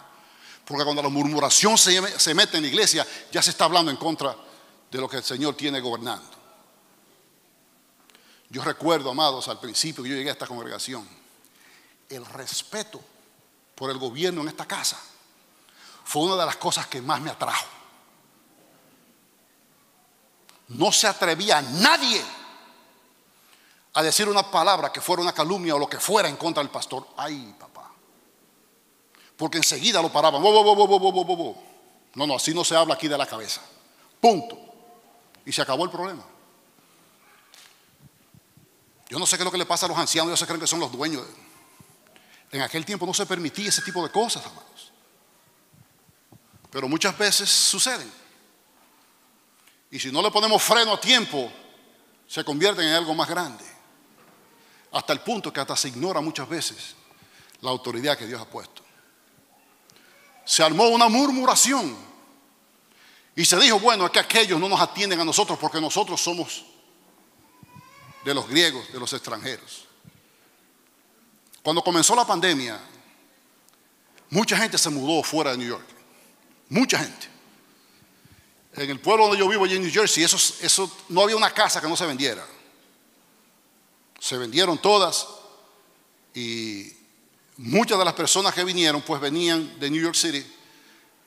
Porque cuando la murmuración se, se mete en la iglesia, ya se está hablando en contra de lo que el Señor tiene gobernando. Yo recuerdo, amados, al principio que yo llegué a esta congregación, el respeto por el gobierno en esta casa fue una de las cosas que más me atrajo no se atrevía nadie a decir una palabra que fuera una calumnia o lo que fuera en contra del pastor. Ay, papá. Porque enseguida lo paraban. No, no, así no se habla aquí de la cabeza. Punto. Y se acabó el problema. Yo no sé qué es lo que le pasa a los ancianos, ellos se creen que son los dueños. En aquel tiempo no se permitía ese tipo de cosas, amados. Pero muchas veces suceden. Y si no le ponemos freno a tiempo, se convierten en algo más grande. Hasta el punto que hasta se ignora muchas veces la autoridad que Dios ha puesto. Se armó una murmuración y se dijo, bueno, es que aquellos no nos atienden a nosotros porque nosotros somos de los griegos, de los extranjeros. Cuando comenzó la pandemia, mucha gente se mudó fuera de New York. Mucha gente. En el pueblo donde yo vivo, allí en New Jersey, eso, eso, no había una casa que no se vendiera. Se vendieron todas y muchas de las personas que vinieron, pues venían de New York City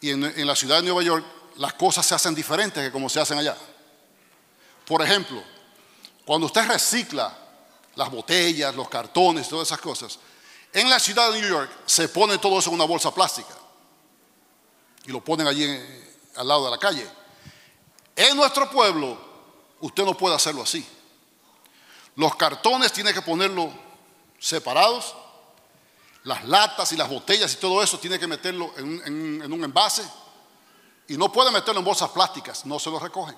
y en, la ciudad de Nueva York las cosas se hacen diferentes que como se hacen allá. Por ejemplo, cuando usted recicla las botellas, los cartones, todas esas cosas, en la ciudad de New York se pone todo eso en una bolsa plástica y lo ponen allí al lado de la calle. En nuestro pueblo, usted no puede hacerlo así. Los cartones tiene que ponerlo separados, las latas y las botellas y todo eso tiene que meterlo en, en un envase y no puede meterlo en bolsas plásticas, no se lo recogen.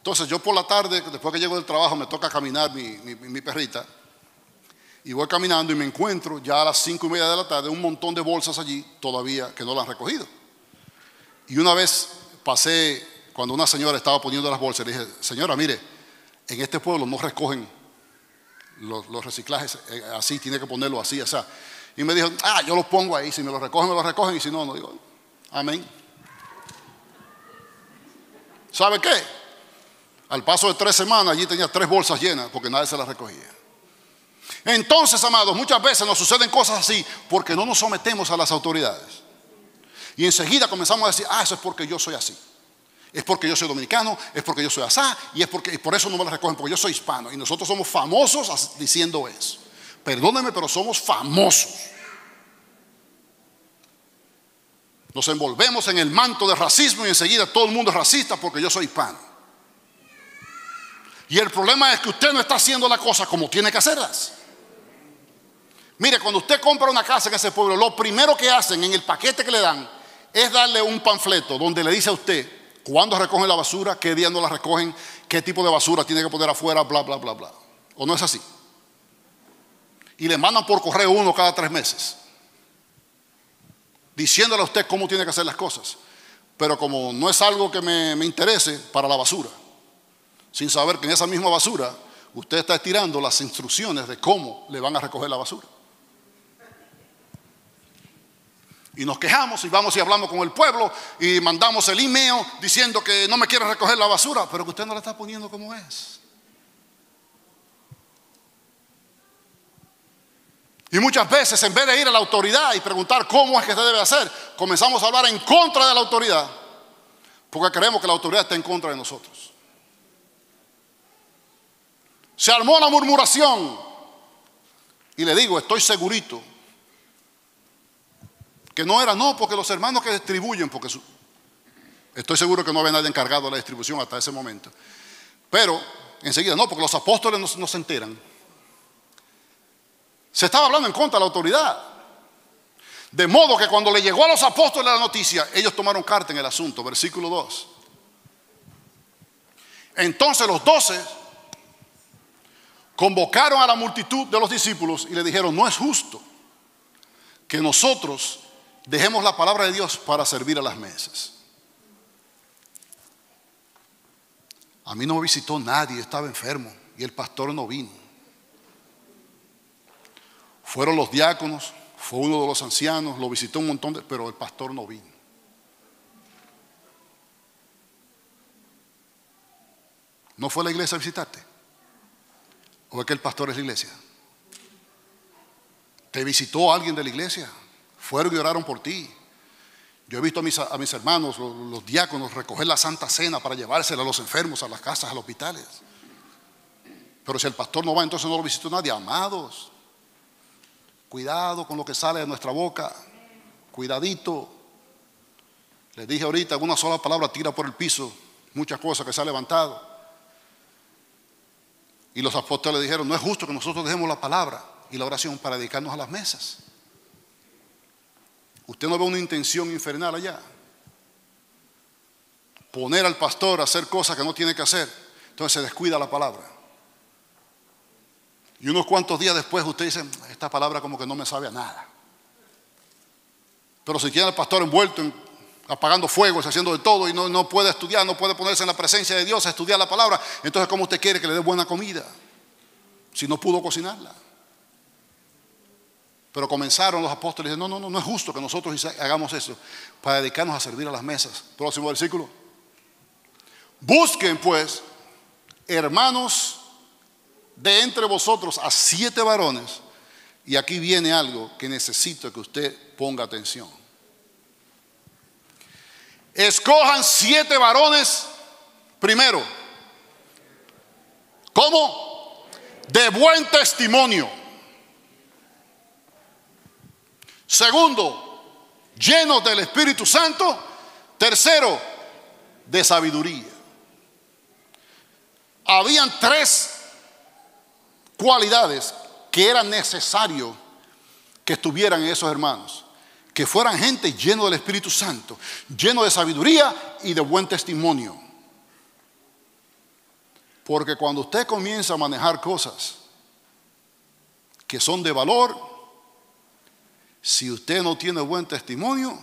Entonces yo por la tarde, después que llego del trabajo, me toca caminar mi, perrita. Y voy caminando y me encuentro ya a las cinco y media de la tarde un montón de bolsas allí todavía que no las han recogido. Y una vez pasé, cuando una señora estaba poniendo las bolsas, le dije, señora, mire, en este pueblo no recogen los, reciclajes eh, así, tiene que ponerlo así, o sea. Y me dijo, ah, yo los pongo ahí, si me los recogen, me los recogen, y si no, no digo, amén. ¿Sabe qué? Al paso de tres semanas allí tenía tres bolsas llenas porque nadie se las recogía. Entonces, amados, muchas veces nos suceden cosas así porque no nos sometemos a las autoridades. Y enseguida comenzamos a decir, ah, eso es porque yo soy así. Es porque yo soy dominicano, es porque yo soy asá, y es porque y por eso no me las recogen, porque yo soy hispano. Y nosotros somos famosos diciendo eso. Perdónenme, pero somos famosos. Nos envolvemos en el manto de racismo y enseguida todo el mundo es racista porque yo soy hispano. Y el problema es que usted no está haciendo la cosa como tiene que hacerlas. Mire, cuando usted compra una casa en ese pueblo, lo primero que hacen en el paquete que le dan es darle un panfleto donde le dice a usted cuándo recogen la basura, qué día no la recogen, qué tipo de basura tiene que poner afuera, bla, bla, bla, bla. ¿O no es así? Y le mandan por correo uno cada tres meses, diciéndole a usted cómo tiene que hacer las cosas. Pero como no es algo que me, me interese para la basura, sin saber que en esa misma basura usted está estirando las instrucciones de cómo le van a recoger la basura. Y nos quejamos y vamos y hablamos con el pueblo y mandamos el email diciendo que no me quiere recoger la basura, pero que usted no la está poniendo como es. Y muchas veces en vez de ir a la autoridad y preguntar cómo es que se debe hacer, comenzamos a hablar en contra de la autoridad, porque creemos que la autoridad está en contra de nosotros. Se armó la murmuración. Y le digo, estoy segurito que no era no, porque los hermanos que distribuyen, porque estoy seguro que no había nadie encargado de la distribución hasta ese momento. Pero enseguida, no, porque los apóstoles no, se enteran. Se estaba hablando en contra de la autoridad. De modo que cuando le llegó a los apóstoles la noticia, ellos tomaron carta en el asunto, versículo 2. Entonces los doce convocaron a la multitud de los discípulos y le dijeron, no es justo que nosotros dejemos la palabra de Dios para servir a las mesas. A mí no visitó nadie, estaba enfermo y el pastor no vino. Fueron los diáconos, fue uno de los ancianos, lo visitó un montón de, pero el pastor no vino. ¿No fue a la iglesia a visitarte? ¿O es que el pastor es la iglesia? ¿Te visitó alguien de la iglesia? Fueron y oraron por ti. Yo he visto a mis, hermanos, los, diáconos, recoger la Santa Cena para llevársela a los enfermos, a las casas, a los hospitales. Pero si el pastor no va, entonces no lo visita nadie. Amados, cuidado con lo que sale de nuestra boca. Cuidadito. Les dije ahorita, una sola palabra tira por el piso muchas cosas que se ha levantado. Y los apóstoles dijeron, no es justo que nosotros dejemos la palabra y la oración para dedicarnos a las mesas. Usted no ve una intención infernal allá. Poner al pastor a hacer cosas que no tiene que hacer. Entonces se descuida la palabra. Y unos cuantos días después usted dice, esta palabra como que no me sabe a nada. Pero si tiene al pastor envuelto en apagando fuegos, haciendo de todo y no, no, puede estudiar, no puede ponerse en la presencia de Dios a estudiar la palabra, entonces ¿cómo usted quiere que le dé buena comida? Si no pudo cocinarla. Pero comenzaron los apóstoles no, no, no, no es justo que nosotros hagamos eso para dedicarnos a servir a las mesas. Próximo versículo. Busquen pues, hermanos, de entre vosotros a siete varones. Y aquí viene algo que necesito que usted ponga atención. Escojan siete varones primero. ¿Cómo? De buen testimonio. Segundo, llenos del Espíritu Santo. Tercero, de sabiduría. Habían tres cualidades que era necesario que estuvieran esos hermanos que fueran gente lleno del Espíritu Santo, lleno de sabiduría y de buen testimonio. Porque cuando usted comienza a manejar cosas que son de valor, si usted no tiene buen testimonio,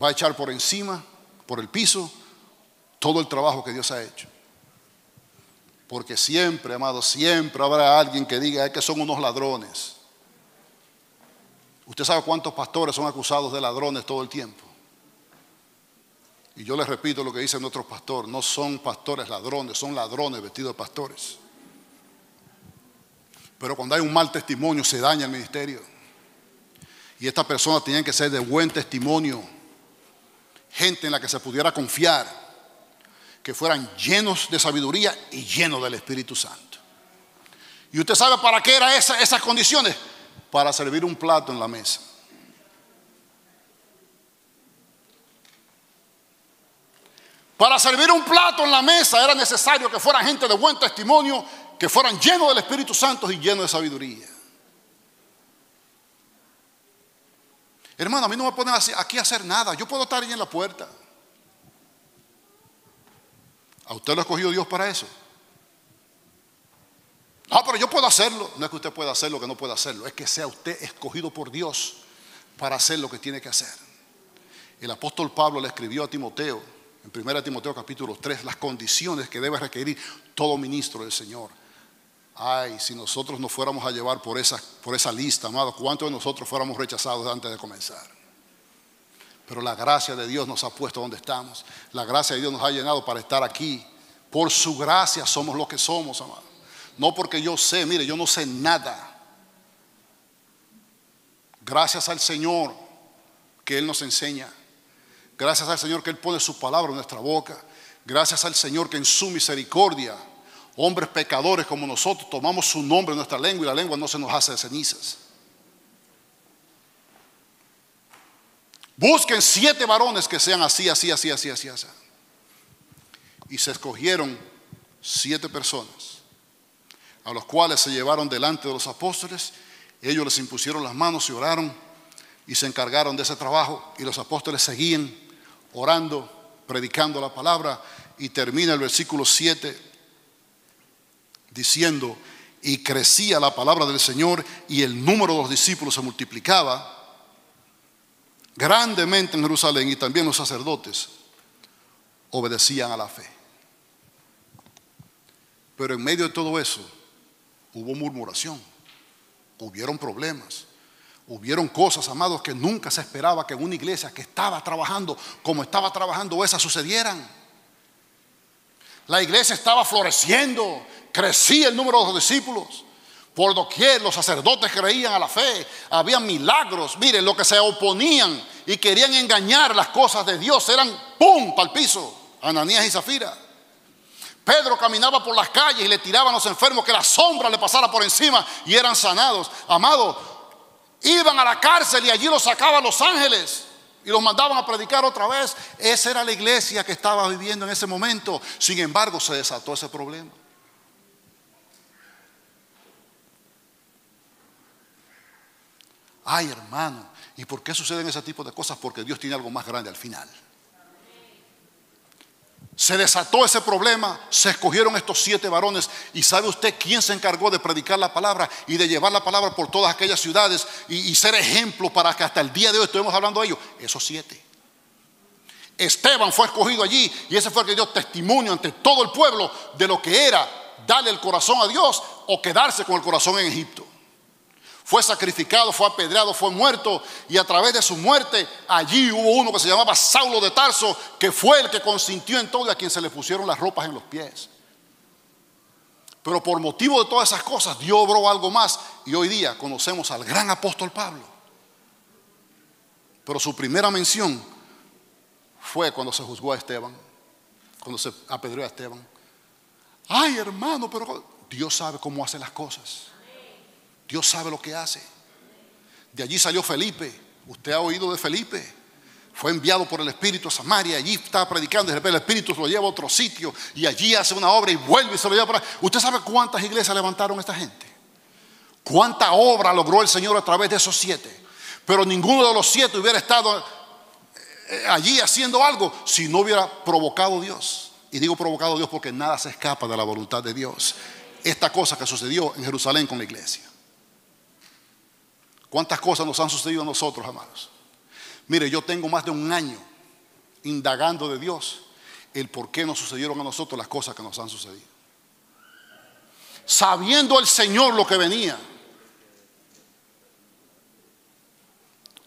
va a echar por encima, por el piso, todo el trabajo que Dios ha hecho. Porque siempre, amado, siempre habrá alguien que diga que son unos ladrones. Usted sabe cuántos pastores son acusados de ladrones todo el tiempo. Y yo les repito lo que dice nuestro pastor, no son pastores ladrones, son ladrones vestidos de pastores. Pero cuando hay un mal testimonio se daña el ministerio. Y estas personas tenían que ser de buen testimonio, gente en la que se pudiera confiar, que fueran llenos de sabiduría y llenos del Espíritu Santo. ¿Y usted sabe para qué eran esas condiciones? para servir un plato en la mesa. Para servir un plato en la mesa era necesario que fueran gente de buen testimonio, que fueran llenos del Espíritu Santo y llenos de sabiduría. Hermano, a mí no me ponen aquí a hacer nada. Yo puedo estar ahí en la puerta. ¿A usted lo ha escogido Dios para eso? Ah, pero yo puedo hacerlo. No es que usted pueda hacerlo, que no pueda hacerlo. Es que sea usted escogido por Dios para hacer lo que tiene que hacer. El apóstol Pablo le escribió a Timoteo, en 1 Timoteo capítulo 3, las condiciones que debe requerir todo ministro del Señor. Ay, si nosotros nos fuéramos a llevar por esa, por esa lista, amado, ¿cuántos de nosotros fuéramos rechazados antes de comenzar? Pero la gracia de Dios nos ha puesto donde estamos. La gracia de Dios nos ha llenado para estar aquí. Por su gracia somos lo que somos, amado. No porque yo sé, mire, yo no sé nada. Gracias al Señor que Él nos enseña. Gracias al Señor que Él pone su palabra en nuestra boca. Gracias al Señor que en su misericordia, hombres pecadores como nosotros, tomamos su nombre en nuestra lengua y la lengua no se nos hace de cenizas. Busquen siete varones que sean así, así, así, así, así, así. Y se escogieron siete personas a los cuales se llevaron delante de los apóstoles. Ellos les impusieron las manos y oraron y se encargaron de ese trabajo. Y los apóstoles seguían orando, predicando la palabra. Y termina el versículo 7 diciendo, y crecía la palabra del Señor y el número de los discípulos se multiplicaba grandemente en Jerusalén y también los sacerdotes obedecían a la fe. Pero en medio de todo eso, hubo murmuración, hubieron problemas, hubieron cosas, amados, que nunca se esperaba que en una iglesia que estaba trabajando como estaba trabajando esa sucedieran. La iglesia estaba floreciendo, crecía el número de los discípulos. Por doquier los sacerdotes creían a la fe, había milagros. Miren, lo que se oponían y querían engañar las cosas de Dios eran ¡pum! para el piso. Ananías y Zafira. Pedro caminaba por las calles y le tiraban a los enfermos que la sombra le pasara por encima y eran sanados. Amado, iban a la cárcel y allí los sacaban los ángeles y los mandaban a predicar otra vez. Esa era la iglesia que estaba viviendo en ese momento. Sin embargo, se desató ese problema. Ay, hermano, ¿y por qué suceden ese tipo de cosas? Porque Dios tiene algo más grande al final. Se desató ese problema, se escogieron estos siete varones y sabe usted quién se encargó de predicar la palabra y de llevar la palabra por todas aquellas ciudades y, ser ejemplo para que hasta el día de hoy estemos hablando de ellos. Esos siete. Esteban fue escogido allí y ese fue el que dio testimonio ante todo el pueblo de lo que era darle el corazón a Dios o quedarse con el corazón en Egipto fue sacrificado, fue apedreado, fue muerto y a través de su muerte allí hubo uno que se llamaba Saulo de Tarso, que fue el que consintió en todo y a quien se le pusieron las ropas en los pies. Pero por motivo de todas esas cosas, Dios obró algo más y hoy día conocemos al gran apóstol Pablo. Pero su primera mención fue cuando se juzgó a Esteban, cuando se apedreó a Esteban. Ay, hermano, pero Dios sabe cómo hace las cosas. Dios sabe lo que hace. De allí salió Felipe. Usted ha oído de Felipe. Fue enviado por el Espíritu a Samaria. Allí estaba predicando. Y de repente el Espíritu lo lleva a otro sitio. Y allí hace una obra y vuelve y se lo lleva para. ¿Usted sabe cuántas iglesias levantaron esta gente? ¿Cuánta obra logró el Señor a través de esos siete? Pero ninguno de los siete hubiera estado eh, allí haciendo algo si no hubiera provocado Dios. Y digo provocado Dios porque nada se escapa de la voluntad de Dios. Esta cosa que sucedió en Jerusalén con la iglesia. ¿Cuántas cosas nos han sucedido a nosotros, amados? Mire, yo tengo más de un año indagando de Dios el por qué nos sucedieron a nosotros las cosas que nos han sucedido. Sabiendo el Señor lo que venía.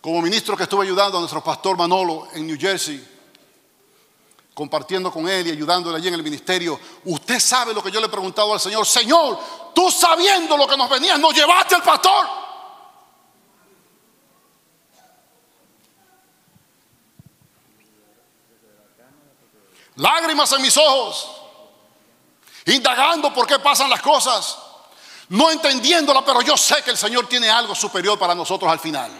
Como ministro que estuve ayudando a nuestro pastor Manolo en New Jersey, compartiendo con él y ayudándole allí en el ministerio, usted sabe lo que yo le he preguntado al Señor, Señor, tú sabiendo lo que nos venía, nos llevaste al pastor. Lágrimas en mis ojos, indagando por qué pasan las cosas, no entendiéndola, pero yo sé que el Señor tiene algo superior para nosotros al final.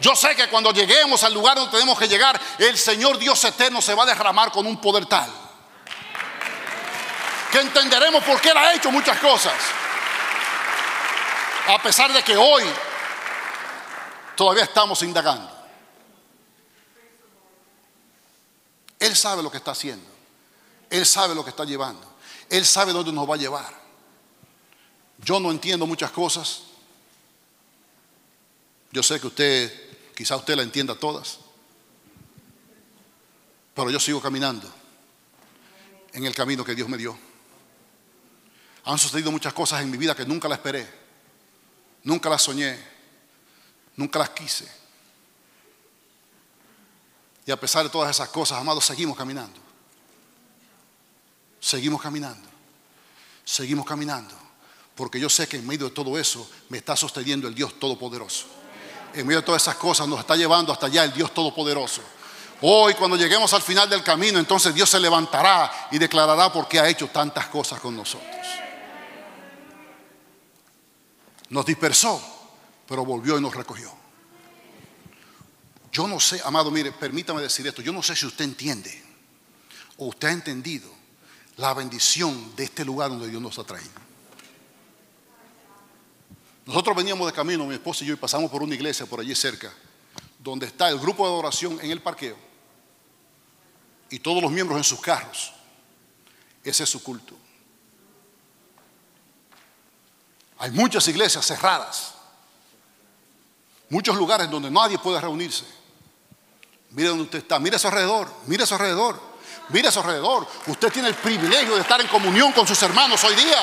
Yo sé que cuando lleguemos al lugar donde tenemos que llegar, el Señor Dios eterno se va a derramar con un poder tal que entenderemos por qué Él ha hecho muchas cosas. A pesar de que hoy todavía estamos indagando. Él sabe lo que está haciendo. Él sabe lo que está llevando. Él sabe dónde nos va a llevar. Yo no entiendo muchas cosas. Yo sé que usted, quizá usted la entienda todas. Pero yo sigo caminando en el camino que Dios me dio. Han sucedido muchas cosas en mi vida que nunca las esperé. Nunca las soñé. Nunca las quise. Y a pesar de todas esas cosas, amados, seguimos caminando. Seguimos caminando. Seguimos caminando. Porque yo sé que en medio de todo eso me está sosteniendo el Dios Todopoderoso. En medio de todas esas cosas nos está llevando hasta allá el Dios Todopoderoso. Hoy cuando lleguemos al final del camino, entonces Dios se levantará y declarará por qué ha hecho tantas cosas con nosotros. Nos dispersó, pero volvió y nos recogió. Yo no sé, amado, mire, permítame decir esto, yo no sé si usted entiende o usted ha entendido la bendición de este lugar donde Dios nos ha traído. Nosotros veníamos de camino, mi esposa y yo, y pasamos por una iglesia por allí cerca, donde está el grupo de adoración en el parqueo y todos los miembros en sus carros. Ese es su culto. Hay muchas iglesias cerradas, muchos lugares donde nadie puede reunirse. Mire donde usted está, mire a su alrededor, mire a su alrededor, mire a su alrededor. Usted tiene el privilegio de estar en comunión con sus hermanos hoy día.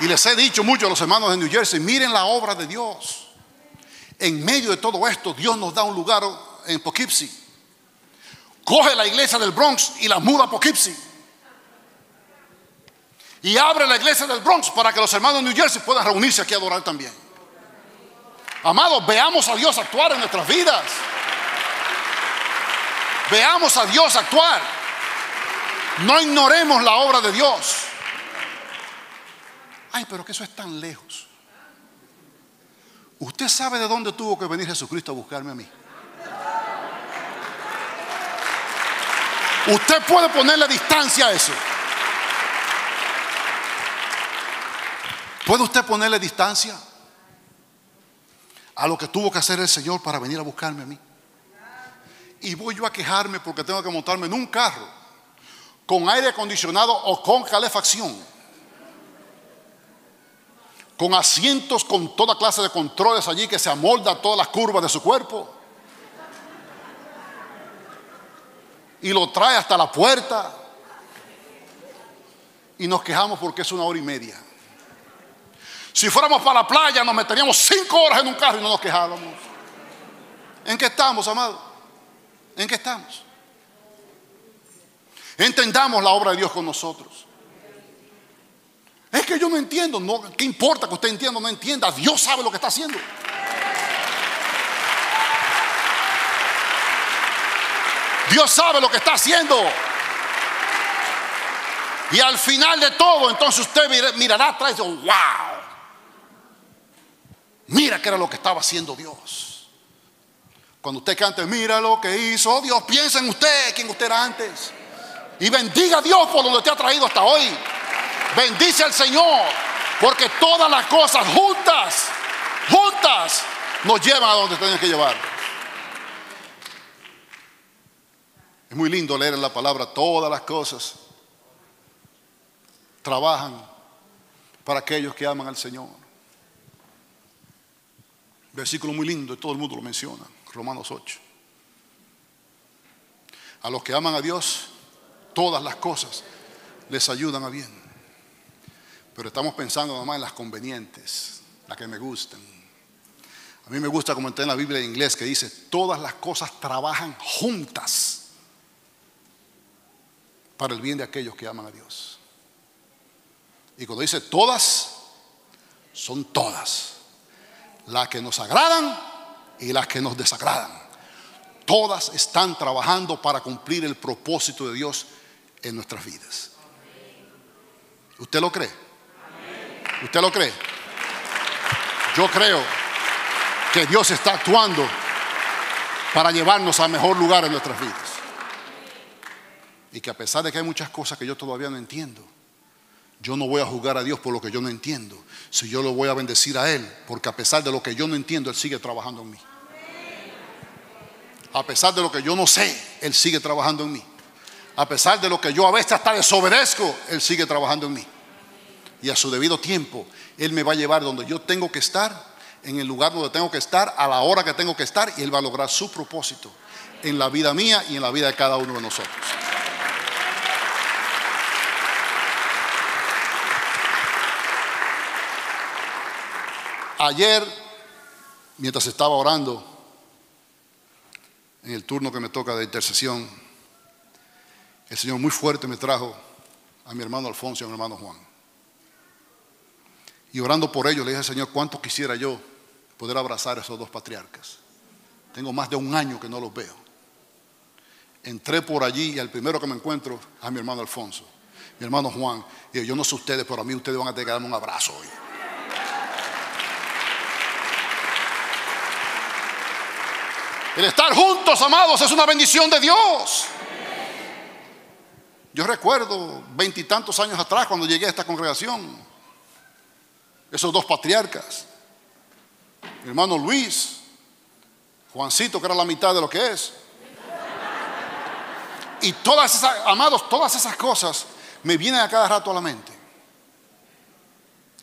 Y les he dicho mucho a los hermanos de New Jersey, miren la obra de Dios. En medio de todo esto, Dios nos da un lugar en Poughkeepsie. Coge la iglesia del Bronx y la muda a Poughkeepsie y abre la iglesia del Bronx para que los hermanos de New Jersey puedan reunirse aquí a adorar también. Amados, veamos a Dios actuar en nuestras vidas. Veamos a Dios actuar. No ignoremos la obra de Dios. Ay, pero que eso es tan lejos. Usted sabe de dónde tuvo que venir Jesucristo a buscarme a mí. Usted puede ponerle distancia a eso. ¿Puede usted ponerle distancia a lo que tuvo que hacer el Señor para venir a buscarme a mí? Y voy yo a quejarme porque tengo que montarme en un carro con aire acondicionado o con calefacción, con asientos con toda clase de controles allí que se amolda todas las curvas de su cuerpo. y lo trae hasta la puerta y nos quejamos porque es una hora y media. Si fuéramos para la playa nos meteríamos cinco horas en un carro y no nos quejábamos. ¿En qué estamos, amado? ¿En qué estamos? Entendamos la obra de Dios con nosotros. Es que yo no entiendo. ¿Qué importa que usted entienda o no entienda? Dios sabe lo que está haciendo. Dios sabe lo que está haciendo. Y al final de todo, entonces usted mirará atrás y dice, wow. Mira que era lo que estaba haciendo Dios. Cuando usted cante, mira lo que hizo Dios, piensa en usted, quien usted era antes. Y bendiga a Dios por donde te ha traído hasta hoy. Bendice al Señor, porque todas las cosas juntas, juntas, nos llevan a donde tienen que llevar. Es muy lindo leer en la palabra todas las cosas. Trabajan para aquellos que aman al Señor. Versículo muy lindo y todo el mundo lo menciona. Romanos 8. A los que aman a Dios, todas las cosas les ayudan a bien. Pero estamos pensando nomás en las convenientes, las que me gustan. A mí me gusta como está en la Biblia en inglés que dice, todas las cosas trabajan juntas para el bien de aquellos que aman a Dios. Y cuando dice todas, son todas. Las que nos agradan y las que nos desagradan. Todas están trabajando para cumplir el propósito de Dios en nuestras vidas. ¿Usted lo cree? ¿Usted lo cree? Yo creo que Dios está actuando para llevarnos al mejor lugar en nuestras vidas. Y que a pesar de que hay muchas cosas que yo todavía no entiendo, yo no voy a juzgar a Dios por lo que yo no entiendo, si yo lo voy a bendecir a Él, porque a pesar de lo que yo no entiendo, Él sigue trabajando en mí. A pesar de lo que yo no sé, Él sigue trabajando en mí. A pesar de lo que yo a veces hasta desobedezco, Él sigue trabajando en mí. Y a su debido tiempo, Él me va a llevar donde yo tengo que estar, en el lugar donde tengo que estar, a la hora que tengo que estar, y Él va a lograr su propósito en la vida mía y en la vida de cada uno de nosotros. Ayer, mientras estaba orando, en el turno que me toca de intercesión, el Señor muy fuerte me trajo a mi hermano Alfonso y a mi hermano Juan. Y orando por ellos le dije al Señor, ¿cuánto quisiera yo poder abrazar a esos dos patriarcas? Tengo más de un año que no los veo. Entré por allí y al primero que me encuentro a mi hermano Alfonso, mi hermano Juan. Y yo no sé ustedes, pero a mí ustedes van a tener que darme un abrazo hoy. El estar juntos, amados, es una bendición de Dios. Yo recuerdo veintitantos años atrás cuando llegué a esta congregación, esos dos patriarcas, mi hermano Luis, Juancito, que era la mitad de lo que es. Y todas esas, amados, todas esas cosas me vienen a cada rato a la mente.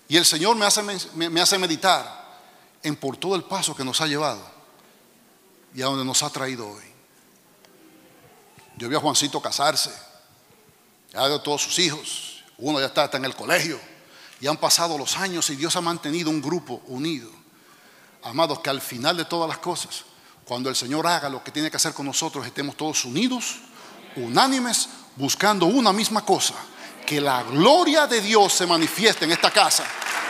Y el Señor me hace, me hace meditar en por todo el paso que nos ha llevado y a donde nos ha traído hoy. Yo vi a Juancito casarse, ya de todos sus hijos, uno ya está, en el colegio, y han pasado los años y Dios ha mantenido un grupo unido. Amados, que al final de todas las cosas, cuando el Señor haga lo que tiene que hacer con nosotros, estemos todos unidos, unánimes, buscando una misma cosa, que la gloria de Dios se manifieste en esta casa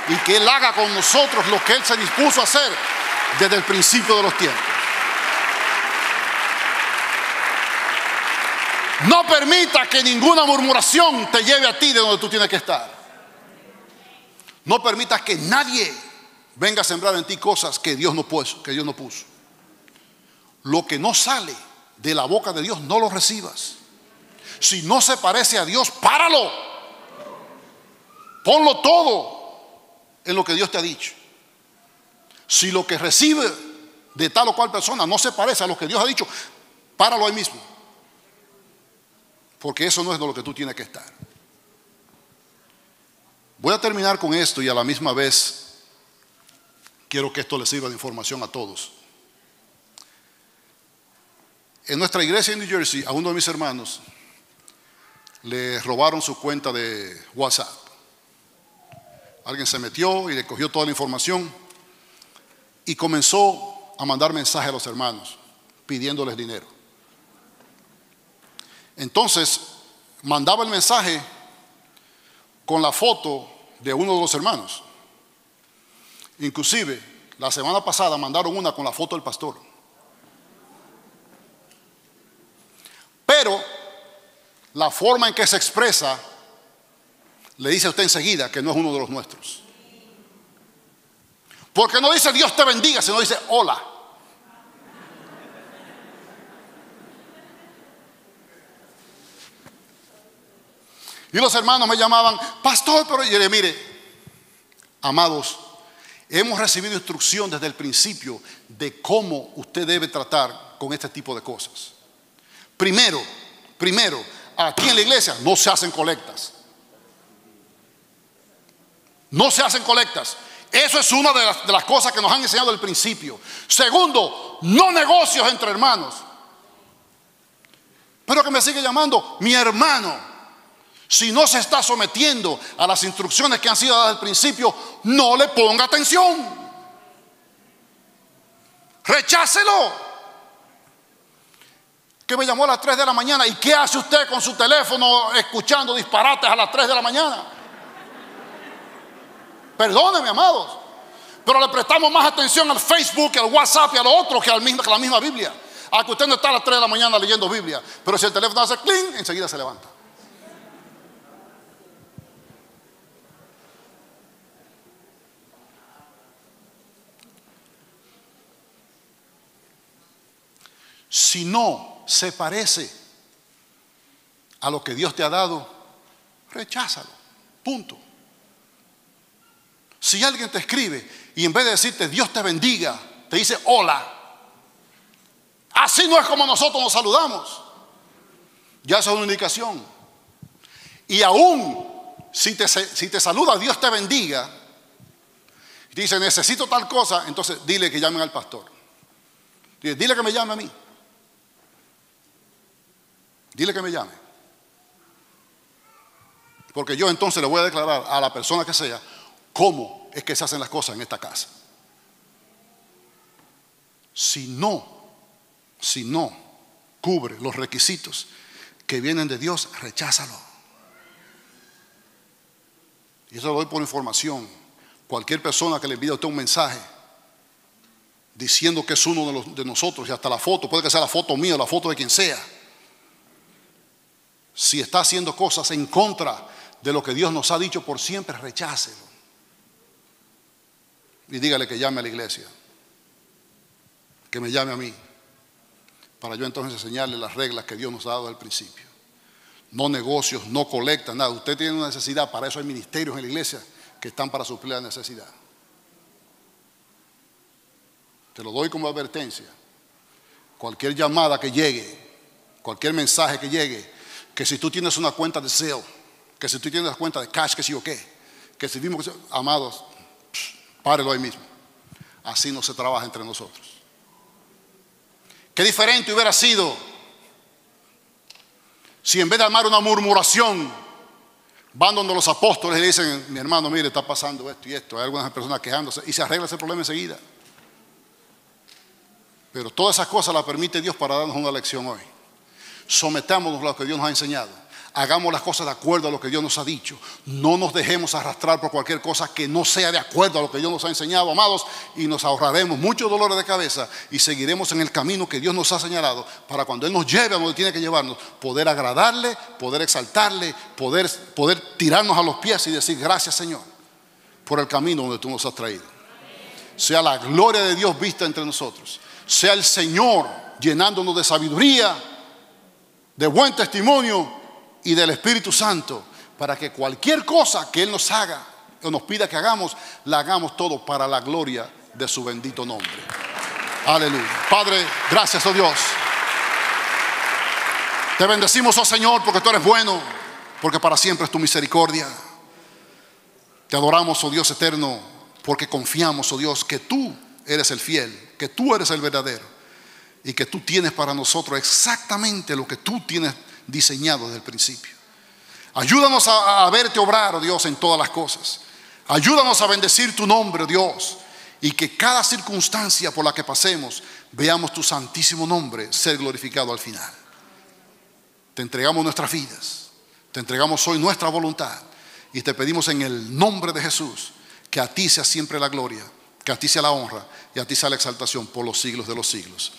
y que Él haga con nosotros lo que Él se dispuso a hacer desde el principio de los tiempos. No permita que ninguna murmuración te lleve a ti de donde tú tienes que estar. No permitas que nadie venga a sembrar en ti cosas que Dios no puso, que Dios no puso. Lo que no sale de la boca de Dios no lo recibas. Si no se parece a Dios, páralo. Ponlo todo en lo que Dios te ha dicho. Si lo que recibe de tal o cual persona no se parece a lo que Dios ha dicho, páralo ahí mismo. Porque eso no es lo que tú tienes que estar. Voy a terminar con esto y a la misma vez quiero que esto le sirva de información a todos. En nuestra iglesia en New Jersey, a uno de mis hermanos le robaron su cuenta de WhatsApp. Alguien se metió y le cogió toda la información y comenzó a mandar mensajes a los hermanos pidiéndoles dinero. Entonces, mandaba el mensaje con la foto de uno de los hermanos. Inclusive, la semana pasada mandaron una con la foto del pastor. Pero la forma en que se expresa le dice a usted enseguida que no es uno de los nuestros. Porque no dice Dios te bendiga, sino dice hola. Y los hermanos me llamaban, pastor, pero yo le mire, amados, hemos recibido instrucción desde el principio de cómo usted debe tratar con este tipo de cosas. Primero, primero, aquí en la iglesia no se hacen colectas. No se hacen colectas. Eso es una de las, de las cosas que nos han enseñado al principio. Segundo, no negocios entre hermanos. Pero que me sigue llamando mi hermano. Si no se está sometiendo a las instrucciones que han sido dadas al principio, no le ponga atención. Rechácelo. Que me llamó a las 3 de la mañana. ¿Y qué hace usted con su teléfono escuchando disparates a las 3 de la mañana? Perdóneme, amados. Pero le prestamos más atención al Facebook, al WhatsApp y a lo otro que, que a la misma Biblia. A que usted no está a las 3 de la mañana leyendo Biblia. Pero si el teléfono hace cling, enseguida se levanta. Si no se parece a lo que Dios te ha dado, recházalo. Punto. Si alguien te escribe y en vez de decirte Dios te bendiga, te dice hola, así no es como nosotros nos saludamos. Ya eso es una indicación. Y aún si te, si te saluda Dios te bendiga, y dice necesito tal cosa, entonces dile que llamen al pastor. Dile que me llame a mí. Dile que me llame. Porque yo entonces le voy a declarar a la persona que sea cómo es que se hacen las cosas en esta casa. Si no, si no cubre los requisitos que vienen de Dios, recházalo. Y eso lo doy por información. Cualquier persona que le envíe a usted un mensaje diciendo que es uno de, de nosotros y hasta la foto, puede que sea la foto mía la foto de quien sea si está haciendo cosas en contra de lo que Dios nos ha dicho por siempre, rechácelo. Y dígale que llame a la iglesia, que me llame a mí, para yo entonces enseñarle las reglas que Dios nos ha dado al principio. No negocios, no colecta, nada. Usted tiene una necesidad, para eso hay ministerios en la iglesia que están para suplir la necesidad. Te lo doy como advertencia. Cualquier llamada que llegue, cualquier mensaje que llegue, que si tú tienes una cuenta de SEO, que si tú tienes una cuenta de cash, que si o qué, que si vimos, amados, párelo ahí mismo. Así no se trabaja entre nosotros. Qué diferente hubiera sido si en vez de armar una murmuración, van donde los apóstoles y dicen, mi hermano, mire, está pasando esto y esto, hay algunas personas quejándose y se arregla ese problema enseguida. Pero todas esas cosas las permite Dios para darnos una lección hoy sometámonos a lo que Dios nos ha enseñado. Hagamos las cosas de acuerdo a lo que Dios nos ha dicho. No nos dejemos arrastrar por cualquier cosa que no sea de acuerdo a lo que Dios nos ha enseñado, amados, y nos ahorraremos muchos dolores de cabeza y seguiremos en el camino que Dios nos ha señalado para cuando Él nos lleve a donde tiene que llevarnos, poder agradarle, poder exaltarle, poder, poder tirarnos a los pies y decir gracias Señor por el camino donde tú nos has traído. Sea la gloria de Dios vista entre nosotros. Sea el Señor llenándonos de sabiduría, de buen testimonio y del Espíritu Santo para que cualquier cosa que Él nos haga o nos pida que hagamos, la hagamos todo para la gloria de su bendito nombre. Aleluya. Padre, gracias, oh Dios. Te bendecimos, oh Señor, porque tú eres bueno, porque para siempre es tu misericordia. Te adoramos, oh Dios eterno, porque confiamos, oh Dios, que tú eres el fiel, que tú eres el verdadero y que tú tienes para nosotros exactamente lo que tú tienes diseñado desde el principio. Ayúdanos a, verte obrar, oh Dios, en todas las cosas. Ayúdanos a bendecir tu nombre, oh Dios, y que cada circunstancia por la que pasemos veamos tu santísimo nombre ser glorificado al final. Te entregamos nuestras vidas, te entregamos hoy nuestra voluntad y te pedimos en el nombre de Jesús que a ti sea siempre la gloria, que a ti sea la honra y a ti sea la exaltación por los siglos de los siglos.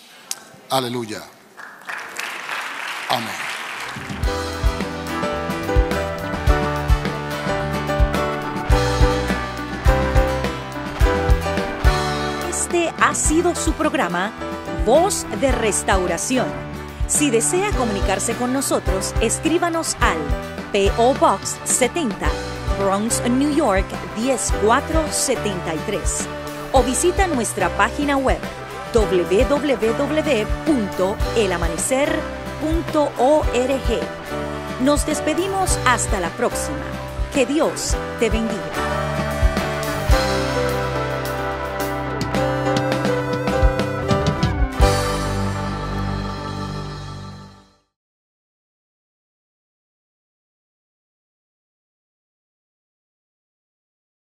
Aleluya. Amén. Este ha sido su programa Voz de Restauración. Si desea comunicarse con nosotros, escríbanos al PO Box 70, Bronx, New York 10473 o visita nuestra página web www.elamanecer.org. Nos despedimos hasta la próxima. Que Dios te bendiga.